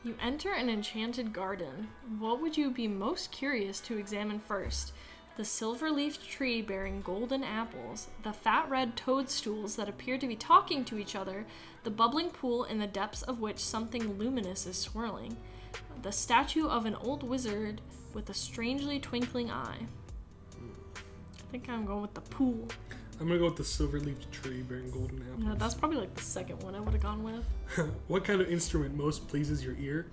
You enter an enchanted garden. What would you be most curious to examine first? The silver leafed tree bearing golden apples, the fat red toadstools that appear to be talking to each other, the bubbling pool in the depths of which something luminous is swirling, the statue of an old wizard with a strangely twinkling eye. I think I'm going with the pool. I'm gonna go with the silver leafed tree bearing golden apples. That's probably like the second one I would have gone with. [LAUGHS] what kind of instrument most pleases your ear?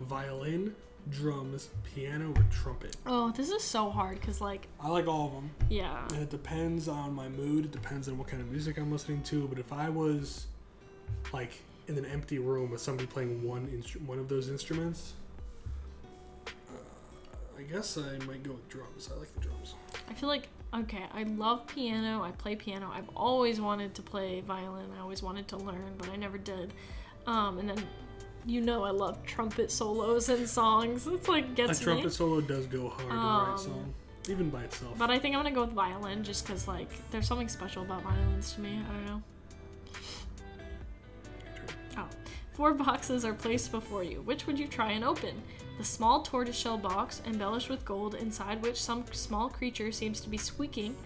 Violin, drums, piano, or trumpet? Oh, this is so hard because, like, I like all of them. yeah. And it depends on my mood. It depends on what kind of music I'm listening to. But if I was like in an empty room with somebody playing one instru- one of those instruments, uh, I guess I might go with drums. I like the drums. I feel like okay, I love piano. I play piano. I've always wanted to play violin. I always wanted to learn, but I never did. Um, and then you know I love trumpet solos and songs. It's like gets A trumpet me. solo does go hard in the Um, right song, even by itself. But I think I'm gonna go with violin just because like there's something special about violins to me. I don't know. Oh. Four boxes are placed before you. Which would you try and open? The small tortoiseshell box, embellished with gold, inside which some small creature seems to be squeaking.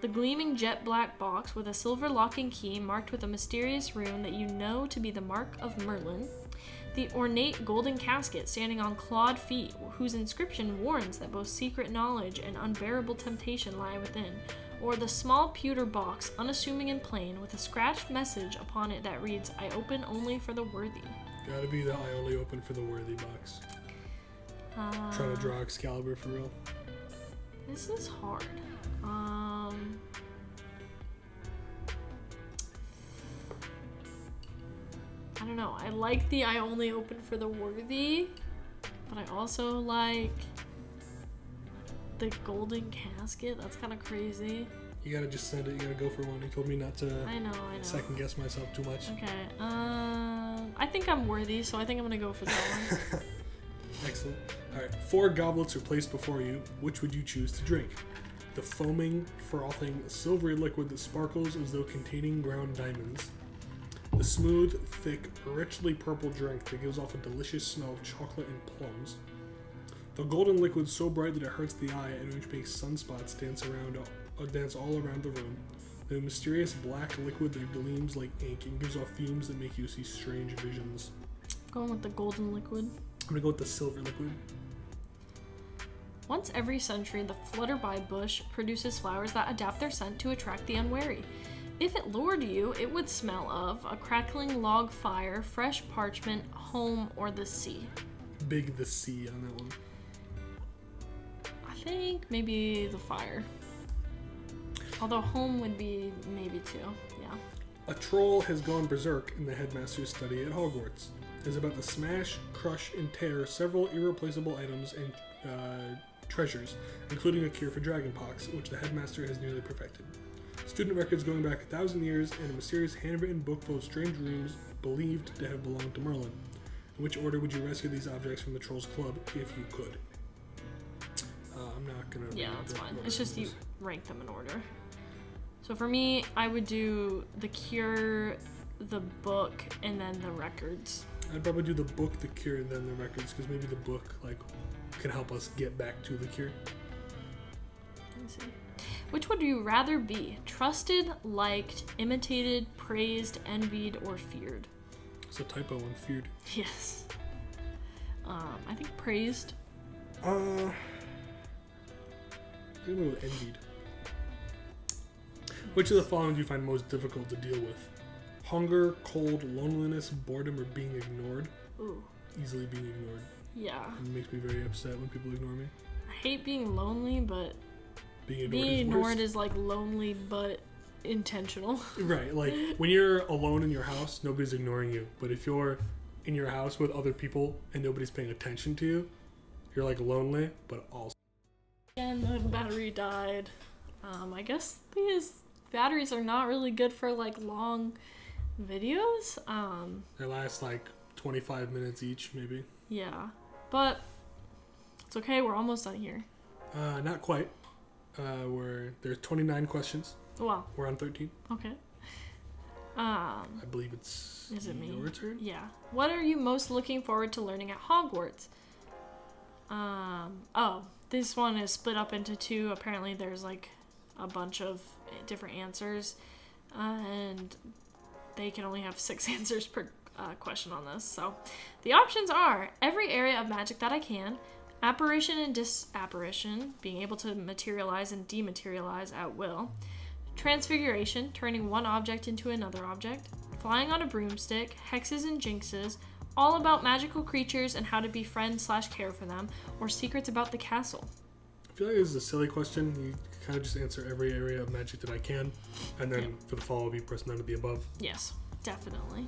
The gleaming jet black box with a silver locking key marked with a mysterious rune that you know to be the mark of Merlin. The ornate golden casket standing on clawed feet, whose inscription warns that both secret knowledge and unbearable temptation lie within. Or the small pewter box, unassuming and plain, with a scratched message upon it that reads, I open only for the worthy. Gotta be the I only open for the worthy box. Uh, Trying to draw Excalibur for real. This is hard. Um. I don't know. I like the I only open for the worthy, but I also like the golden casket. That's kind of crazy. You gotta just send it. You gotta go for one. He told me not to I know, I know. second guess myself too much. Okay. Um, I think I'm worthy, so I think I'm gonna go for that one. [LAUGHS] Excellent. All right. Four goblets are placed before you. Which would you choose to drink? The foaming, frothing, silvery liquid that sparkles as though containing ground diamonds. The smooth, thick, richly purple drink that gives off a delicious smell of chocolate and plums. The golden liquid so bright that it hurts the eye and which makes sunspots dance around, uh, dance all around the room. The mysterious black liquid that gleams like ink and gives off fumes that make you see strange visions. Going with the golden liquid. I'm gonna go with the silver liquid. Once every century, the flutterby bush produces flowers that adapt their scent to attract the unwary. If it lured you, it would smell of a crackling log fire, fresh parchment, home, or the sea. Big the sea on that one. I think maybe the fire. Although home would be maybe too. Yeah. A troll has gone berserk in the headmaster's study at Hogwarts. Is about to smash, crush, and tear several irreplaceable items and uh, treasures, including a cure for dragonpox, which the headmaster has nearly perfected. Student records going back a thousand years and a mysterious handwritten book full of strange rooms believed to have belonged to Merlin. In which order would you rescue these objects from the Trolls Club if you could? Uh, I'm not gonna. Yeah, that's fine. It's just you rank them in order. So for me, I would do the cure, the book, and then the records. I'd probably do the book, the cure, and then the records, because maybe the book like can help us get back to the cure. Let me see. Which would you rather be? Trusted, liked, imitated, praised, envied, or feared? It's a typo on feared. Yes. Um, I think praised. Uh, I'm gonna with envied. Which of the following do you find most difficult to deal with? Hunger, cold, loneliness, boredom, or being ignored? Ooh. Easily being ignored. Yeah. It makes me very upset when people ignore me. I hate being lonely, but Being ignored being is ignored is like lonely but intentional. [LAUGHS] Right, like when you're alone in your house, nobody's ignoring you. But if you're in your house with other people and nobody's paying attention to you, you're like lonely, but also. And the battery died. Um, I guess these batteries are not really good for like long videos. Um, They last like 25 minutes each, maybe. yeah, but it's okay. We're almost done here. Uh, not quite. Uh, we're there's 29 questions. Wow. We're on 13. Okay. Um, I believe it's Is it me? your turn. yeah. What are you most looking forward to learning at Hogwarts? Um. Oh, this one is split up into two. Apparently, there's like a bunch of different answers, and they can only have six [LAUGHS] answers per uh, question on this. So, the options are every area of magic that I can, apparition and disapparition, being able to materialize and dematerialize at will, transfiguration, turning one object into another object, flying on a broomstick, hexes and jinxes, all about magical creatures and how to befriend slash care for them, or secrets about the castle. I feel like this is a silly question. You kind of just answer every area of magic that I can, and then Yeah. for the follow-up, you press none of the above. Yes, definitely.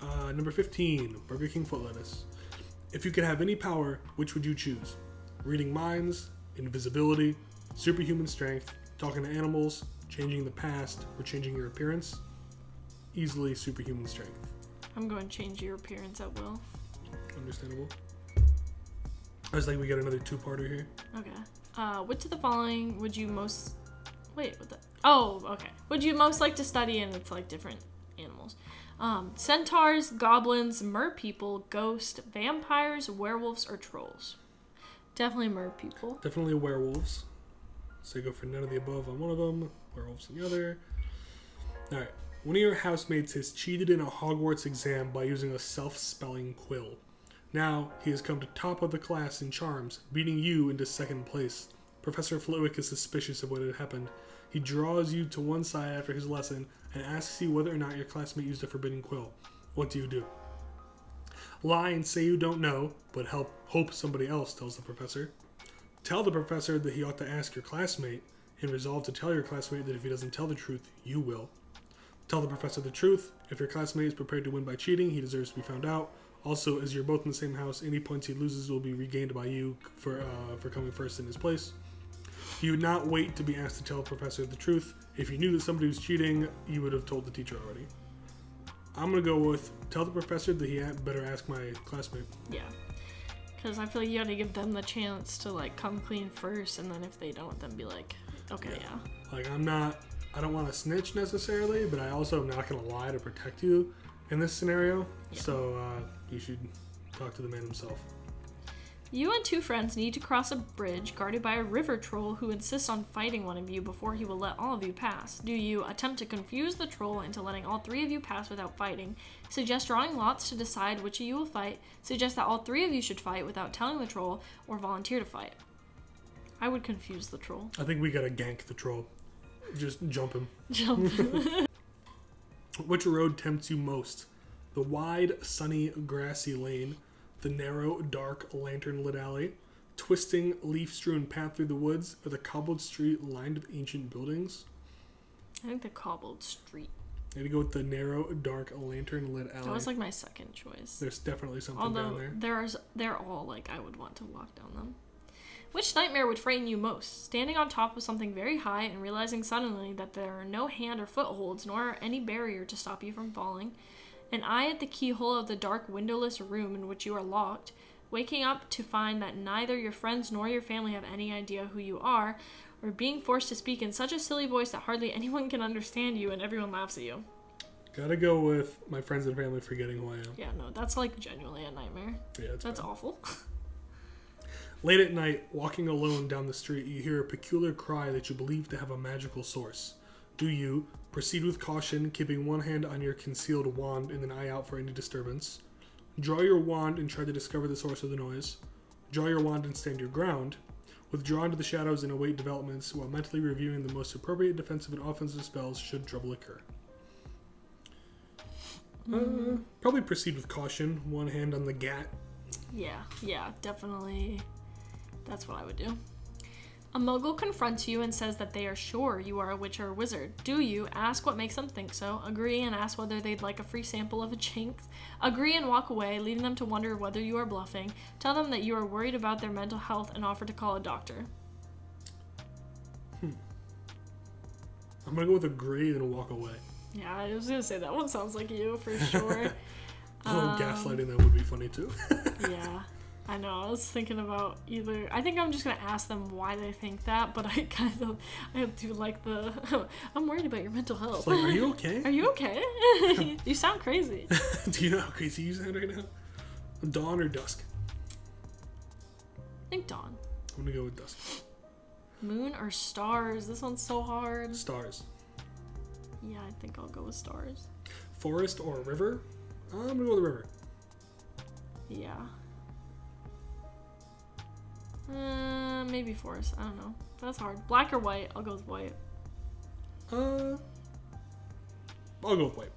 Uh, number 15, Burger King foot lettuce. If you could have any power, which would you choose? Reading minds, invisibility, superhuman strength, talking to animals, changing the past, or changing your appearance? Easily superhuman strength. I'm going to change your appearance at will. Understandable. I was like, we got another two-parter here. Okay. Uh, which of the following would you most wait? What the? Oh, okay. Would you most like to study? And it's like different animals. Um, centaurs, goblins, mer people, ghosts, vampires, werewolves, or trolls. Definitely mer people. Definitely werewolves. So go for none of the above on one of them, werewolves on the other. All right. One of your housemates has cheated in a Hogwarts exam by using a self-spelling quill. Now he has come to top of the class in charms, beating you into second place. Professor Flitwick is suspicious of what had happened. He draws you to one side after his lesson and asks you whether or not your classmate used a forbidden quill. What do you do? Lie and say you don't know, but help hope somebody else tells the professor. Tell the professor that he ought to ask your classmate, and resolve to tell your classmate that if he doesn't tell the truth, you will. Tell the professor the truth. If your classmate is prepared to win by cheating, he deserves to be found out. Also, as you're both in the same house, any points he loses will be regained by you for uh, for coming first in his place. You would not wait to be asked to tell a professor the truth. If you knew that somebody was cheating, you would have told the teacher already. I'm gonna go with tell the professor that he had better ask my classmate. Yeah. Because I feel like you gotta give them the chance to like come clean first, and then if they don't, then be like, okay, Yeah. yeah. Like I'm not, I don't want to snitch necessarily, but I also am not gonna lie to protect you in this scenario. Yeah. So uh, you should talk to the man himself. You and two friends need to cross a bridge guarded by a river troll who insists on fighting one of you before he will let all of you pass. Do you attempt to confuse the troll into letting all three of you pass without fighting? Suggest drawing lots to decide which of you will fight? Suggest that all three of you should fight without telling the troll, or volunteer to fight? I would confuse the troll. I think we gotta gank the troll. Just jump him. [LAUGHS] Jump. [LAUGHS] Which road tempts you most? The wide, sunny, grassy lane, the narrow, dark, lantern lit alley, twisting, leaf strewn path through the woods, or the cobbled street lined with ancient buildings? I think the cobbled street. I gotta go with the narrow, dark, lantern lit alley. That was like my second choice. There's definitely something down Although there. there's they're all like I would want to walk down them. Which nightmare would frighten you most? Standing on top of something very high and realizing suddenly that there are no hand or footholds nor any barrier to stop you from falling. An eye at the keyhole of the dark windowless room in which you are locked. Waking up to find that neither your friends nor your family have any idea who you are, or being forced to speak in such a silly voice that hardly anyone can understand you and everyone laughs at you. Gotta go with my friends and family forgetting who I am. Yeah, no, that's like genuinely a nightmare. Yeah, it's That's bad. awful. [LAUGHS] Late at night, walking alone down the street, you hear a peculiar cry that you believe to have a magical source. Do you proceed with caution, keeping one hand on your concealed wand and an eye out for any disturbance? Draw your wand and try to discover the source of the noise. Draw your wand and stand your ground. Withdraw into the shadows and await developments while mentally reviewing the most appropriate defensive and offensive spells should trouble occur. Uh, probably proceed with caution, one hand on the gat. Yeah, yeah, definitely. That's what I would do. A muggle confronts you and says that they are sure you are a witch or a wizard. Do you? Ask what makes them think so. Agree and ask whether they'd like a free sample of a jinx. Agree and walk away, leaving them to wonder whether you are bluffing. Tell them that you are worried about their mental health and offer to call a doctor. Hmm. I'm gonna go with agree and walk away. Yeah, I was gonna say that one sounds like you for sure. [LAUGHS] Oh, Um, gaslighting that would be funny too. [LAUGHS] yeah. I know. I was thinking about either. I think I'm just gonna ask them why they think that, but I [LAUGHS] kind of I do like the. [LAUGHS] I'm worried about your mental health. Like, are you okay? [LAUGHS] Are you okay? you sound crazy. Do you know how crazy you sound right now? Dawn or dusk? I think dawn. I'm gonna go with dusk. Moon or stars? This one's so hard. Stars. Yeah, I think I'll go with stars. Forest or river? I'm gonna go with the river. Yeah. Uh, maybe forest. I don't know. That's hard. Black or white? I'll go with white. Uh, I'll go with white.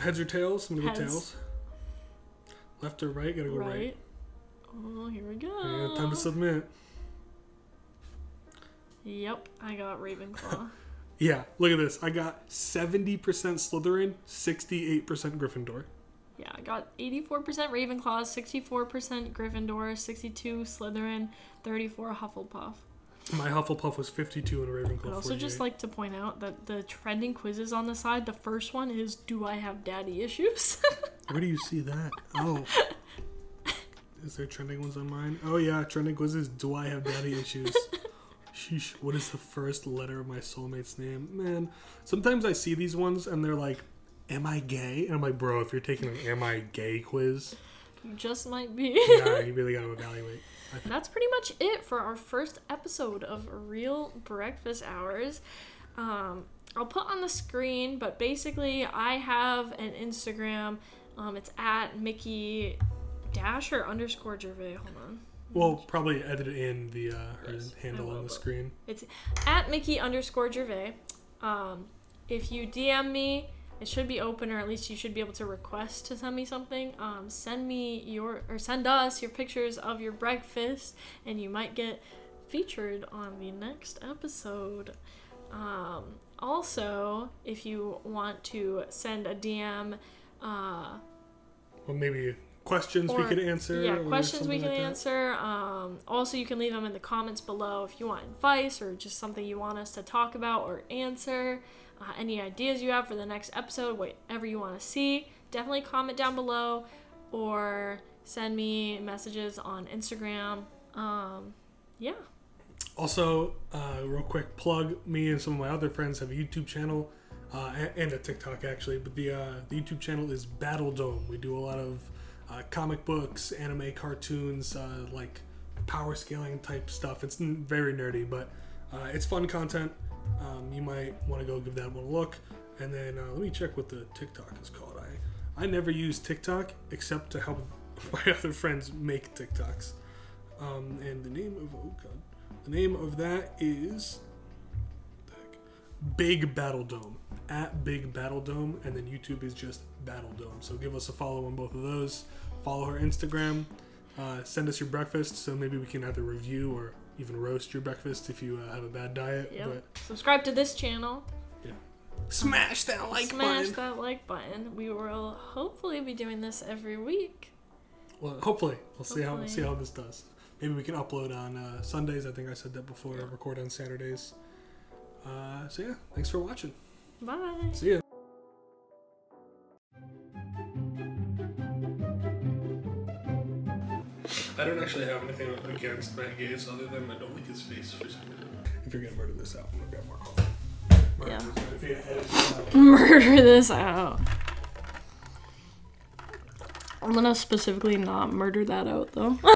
Heads or tails? I'm gonna go tails. Left or right? Gotta go right. right. Oh, here we go. Yeah, time to submit. Yep, I got Ravenclaw. [LAUGHS] Yeah, look at this. I got 70% Slytherin, 68% Gryffindor. Yeah, I got 84% Ravenclaw, 64% Gryffindor, 62 Slytherin, 34 Hufflepuff. My Hufflepuff was 52 and Ravenclaw I'd also 48. just like to point out that the trending quizzes on the side, the first one is Do I have daddy issues? [LAUGHS] Where do you see that? Oh. Is there trending ones on mine? Oh yeah, trending quizzes. Do I have daddy issues? [LAUGHS] Sheesh. What is the first letter of my soulmate's name? Man, sometimes I see these ones and they're like, "Am I gay?" And I'm like, "Bro, if you're taking an "Am I gay?" quiz, you just might be. [LAUGHS] yeah, you really gotta evaluate." That's pretty much it for our first episode of Real Breakfast Hours. Um, I'll put on the screen, but basically, I have an Instagram. Um, it's at Mikki Dash or underscore Gervais. Hold on. We'll probably edit in the uh, her Yes, handle on the screen. It's at Mikki underscore Gervais. Um, if you DM me, it should be open, or at least you should be able to request to send me something. Um, send me your, or send us your pictures of your breakfast, and you might get featured on the next episode. Um, also, if you want to send a DM, uh, Well, maybe questions we Or- could answer. yeah, questions we can like answer. Um, also, you can leave them in the comments below if you want advice or just something you want us to talk about or answer. Uh, any ideas you have for the next episode, whatever you want to see, definitely comment down below or send me messages on Instagram. Um, yeah. Also, uh, real quick plug: me and some of my other friends have a YouTube channel uh, and a TikTok actually. But the uh, the YouTube channel is Battle Dome. We do a lot of uh, comic books, anime, cartoons, uh, like power scaling type stuff. It's very nerdy, but uh, it's fun content. Um, you might want to go give that one a look. And then uh, let me check what the TikTok is called. I I never use TikTok except to help [LAUGHS] my other friends make TikToks. Um, and the name of oh god, the name of that is? Big Battle Dome at Big Battle Dome, and then YouTube is just Battle Dome. So give us a follow on both of those. Follow her Instagram. Uh, send us your breakfast, so maybe we can either review or even roast your breakfast if you uh, have a bad diet. Yep. But Subscribe to this channel. Yeah. smash that like Smash button. that like button. We will hopefully be doing this every week. Well, hopefully we'll see how Hopefully. see how this does. Maybe we can upload on uh, Sundays. I think I said that before. Record on Saturdays. Uh, so yeah, thanks for watching. Bye. See ya. Don't actually have anything against Matt Gaetz other than I don't like his face for some reason. If you're gonna murder this out, I'm gonna grab more coffee. Murder Yeah. this out. If you edit this out. Murder this out. I'm gonna specifically not murder that out though. [LAUGHS]